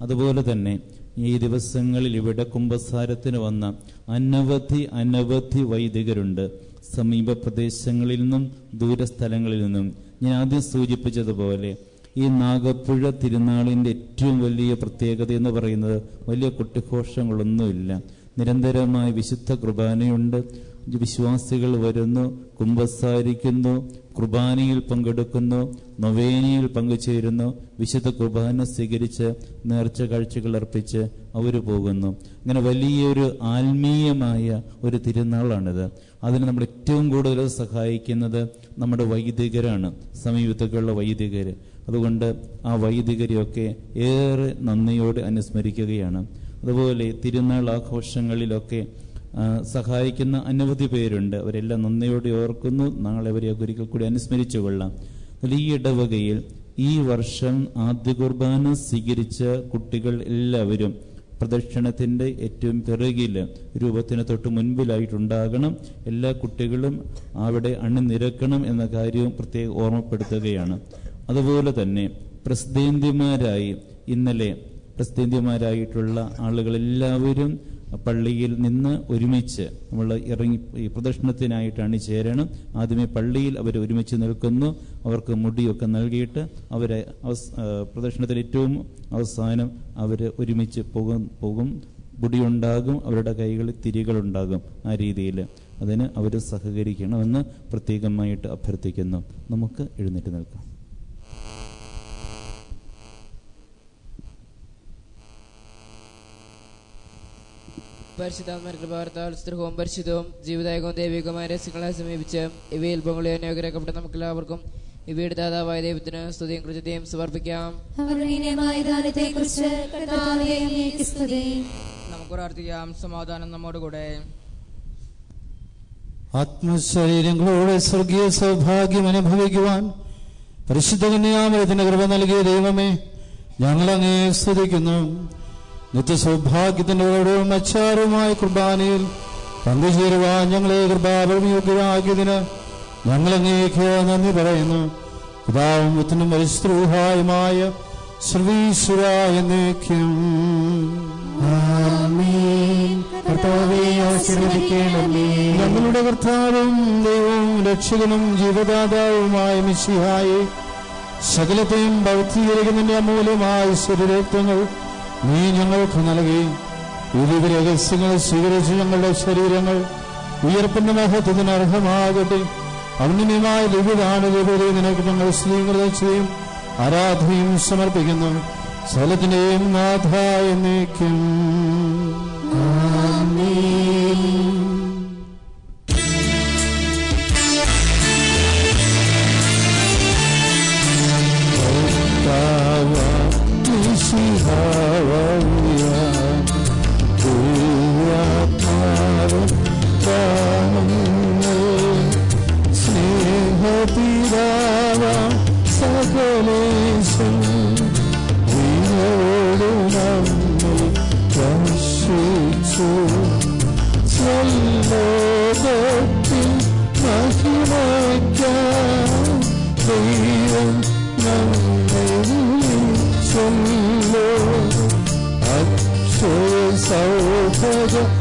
അതുപോലെ തന്നെ ഈ ദിവസങ്ങളിൽ ഇവിടെ കുംഭസാരത്തിന് വന്ന അനവധി അനവധി വൈദികരുണ്ട്. സമീപ പ്രദേശങ്ങളിൽ നിന്നും ദൂരസ്ഥലങ്ങളിൽ നിന്നും. ഞാൻ ആദ്യം സൂചിപ്പിച്ചതുപോലെ ഈ നാഗപ്പുഴ തിരുനാളിന്റെ ഏറ്റവും വലിയ പ്രത്യേകത എന്ന് പറയുന്നത് വലിയ കൊട്ടിഘോഷങ്ങളൊന്നുമില്ല. നിരന്തരമായ വിശുദ്ധ കുർബാനയുണ്ട്. വിശ്വാസികൾ വരുന്നു കുംഭസാരിക്കുന്നു കുർബാനയിൽ പങ്കെടുക്കുന്നു നൊവേനയിൽ പങ്കുചേരുന്നു വിശുദ്ധ കുർബാന സ്വീകരിച്ച് നേർച്ച കാഴ്ചകൾ അർപ്പിച്ച് അവർ പോകുന്നു. അങ്ങനെ വലിയൊരു ആത്മീയമായ ഒരു തിരുനാളാണിത്. അതിന് നമ്മൾ ഏറ്റവും കൂടുതൽ സഹായിക്കുന്നത് നമ്മുടെ വൈദികരാണ് സമീപത്തേക്കുള്ള വൈദികർ അതുകൊണ്ട് ആ വൈദികരെയൊക്കെ ഏറെ നന്ദിയോടെ അനുസ്മരിക്കുകയാണ്. അതുപോലെ തിരുനാൾ ആഘോഷങ്ങളിലൊക്കെ സഹായിക്കുന്ന അനവധി പേരുണ്ട്. അവരെല്ലാം നന്ദിയോടെ ഓർക്കുന്നു. നാളെ അവരെയൊക്കെ ഒരിക്കൽ കൂടി അനുസ്മരിച്ചു കൊള്ളാം ഈ ഇടവകയിൽ ഈ വർഷം ആദ്യ കുർബാന സ്വീകരിച്ച കുട്ടികൾ എല്ലാവരും പ്രദക്ഷിണത്തിന്റെ ഏറ്റവും പിറകിൽ രൂപത്തിന് തൊട്ട് മുൻപിലായിട്ടുണ്ടാകണം. എല്ലാ കുട്ടികളും അവിടെ അണിനിരക്കണം എന്ന കാര്യവും പ്രത്യേകം ഓർമ്മപ്പെടുത്തുകയാണ്. അതുപോലെ തന്നെ പ്രസിദ്ധേന്തിമാരായി ഇന്നലെ പ്രസിദ്ധേന്തിമാരായിട്ടുള്ള ആളുകളെല്ലാവരും പള്ളിയിൽ നിന്ന് ഒരുമിച്ച് നമ്മൾ ഇറങ്ങി ഈ പ്രദർശനത്തിനായിട്ട് ചേരണം. ആദ്യമേ പള്ളിയിൽ അവർ ഒരുമിച്ച് നിൽക്കുന്നു. അവർക്ക് മുടിയൊക്കെ നൽകിയിട്ട് അവരെ പ്രദർശനത്തിൽ ഏറ്റവും അവസാനം അവർ ഒരുമിച്ച് പോകും പോകും. മുടിയുണ്ടാകും അവരുടെ കൈകളിൽ തിരികളുണ്ടാകും ആ രീതിയിൽ. അതിന് അവർ സഹകരിക്കണമെന്ന് പ്രത്യേകമായിട്ട് അഭ്യർത്ഥിക്കുന്നു. നമുക്ക് എഴുന്നേറ്റ് നിൽക്കാം. പരിശുദ്ധാത്മാർ കൃപാർത്താൽ സ്ത്രീഹവും പരിശുദ്ധവും ജീവിതായകവും ദൈവികമായ രസങ്ങളെ സമീപിച്ച് ഇവയിൽ പങ്കുള്ള അനുഗ്രഹിക്കപ്പെട്ട നമുക്ക് എല്ലാവർക്കും ഇവയുടെ ദാതാവായ ദൈവത്തിന് സ്തുതിയും കൃത്യതയും സമർപ്പിക്കാം. നമുക്ക് പ്രാർത്ഥിക്കാം സമാധാനം നമ്മോടുകൂടെ. ആത്മശരീരങ്ങളോടെ സ്വർഗീയ സൗഭാഗ്യം അനുഭവിക്കുവാൻ പരിശുദ്ധ കന്യാമരത്തിന് കൃപ നൽകിയ ദൈവമേ ഞങ്ങൾ അങ്ങേ സ്തുതിക്കുന്നു. നിത്യസൗഭാഗ്യത്തിന്റെ ഓരവും അച്ചാറുമായ കുർബാനയിൽ പങ്കുചേരുവാൻ ഞങ്ങളെ കൃപാപരമയോഗ്യരാക്കിയതിന് ഞങ്ങൾ അങ്ങേക്ക് നന്ദി പറയുന്നു. പിതാവും മുത്തനും പരിശുദ്രൂഹായുമായ സർവീശ്വരായ എന്നേക്കും. ഞങ്ങളുടെ കർത്താവും ദൈവവും രക്ഷകനും ജീവദാതാവുമായ മിശിഹായി സകലത്തെയും ഭക്തീകരിക്കുന്നതിന്റെ അമൂല്യമായ ശരീരത്വങ്ങൾ നീ ഞങ്ങൾക്ക് നൽകി. വിവിധ രഹസ്യങ്ങൾ സ്വീകരിച്ച് ഞങ്ങളുടെ ശരീരങ്ങൾ ഉയർപ്പിന്റെ മഹത്വത്തിന് അർഹമാകട്ടെ. അന്യമായ ലിപിതാണ് ലിപിതെ നിനക്ക് ഞങ്ങൾ സ്വീകൃതം ചെയ്യും. ആരാധനയും സമർപ്പിക്കുന്നു. സ്ഥലത്തിനെയും നാഥ എന്നേക്കും. Jesus. 走不出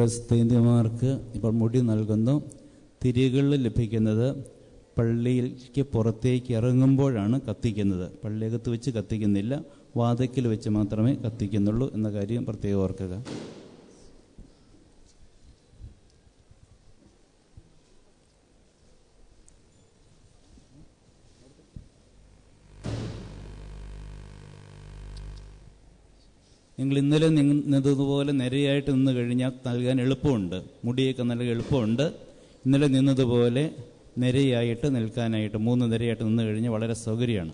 പ്രസ്തേന്ത്യമാർക്ക് ഇപ്പോൾ മുടി നൽകുന്നു. തിരികൾ ലഭിക്കുന്നത് പള്ളിയിലേക്ക് പുറത്തേക്ക് ഇറങ്ങുമ്പോഴാണ് കത്തിക്കുന്നത്. പള്ളിയകത്ത് വെച്ച് കത്തിക്കുന്നില്ല. വാതയ്ക്കൽ വെച്ച് മാത്രമേ കത്തിക്കുന്നുള്ളൂ എന്ന കാര്യം പ്രത്യേകം ഓർക്കുക. നിങ്ങൾ ഇന്നലെ നിന്നതുപോലെ നിരയായിട്ട് നിന്ന് കഴിഞ്ഞാൽ നൽകാൻ എളുപ്പമുണ്ട്. മുടിയൊക്കെ നൽകാൻ എളുപ്പമുണ്ട്. ഇന്നലെ നിന്നതുപോലെ നിരയായിട്ട് നിൽക്കാനായിട്ട് മൂന്ന് നിരയായിട്ട് നിന്ന് കഴിഞ്ഞാൽ വളരെ സൗകര്യമാണ്.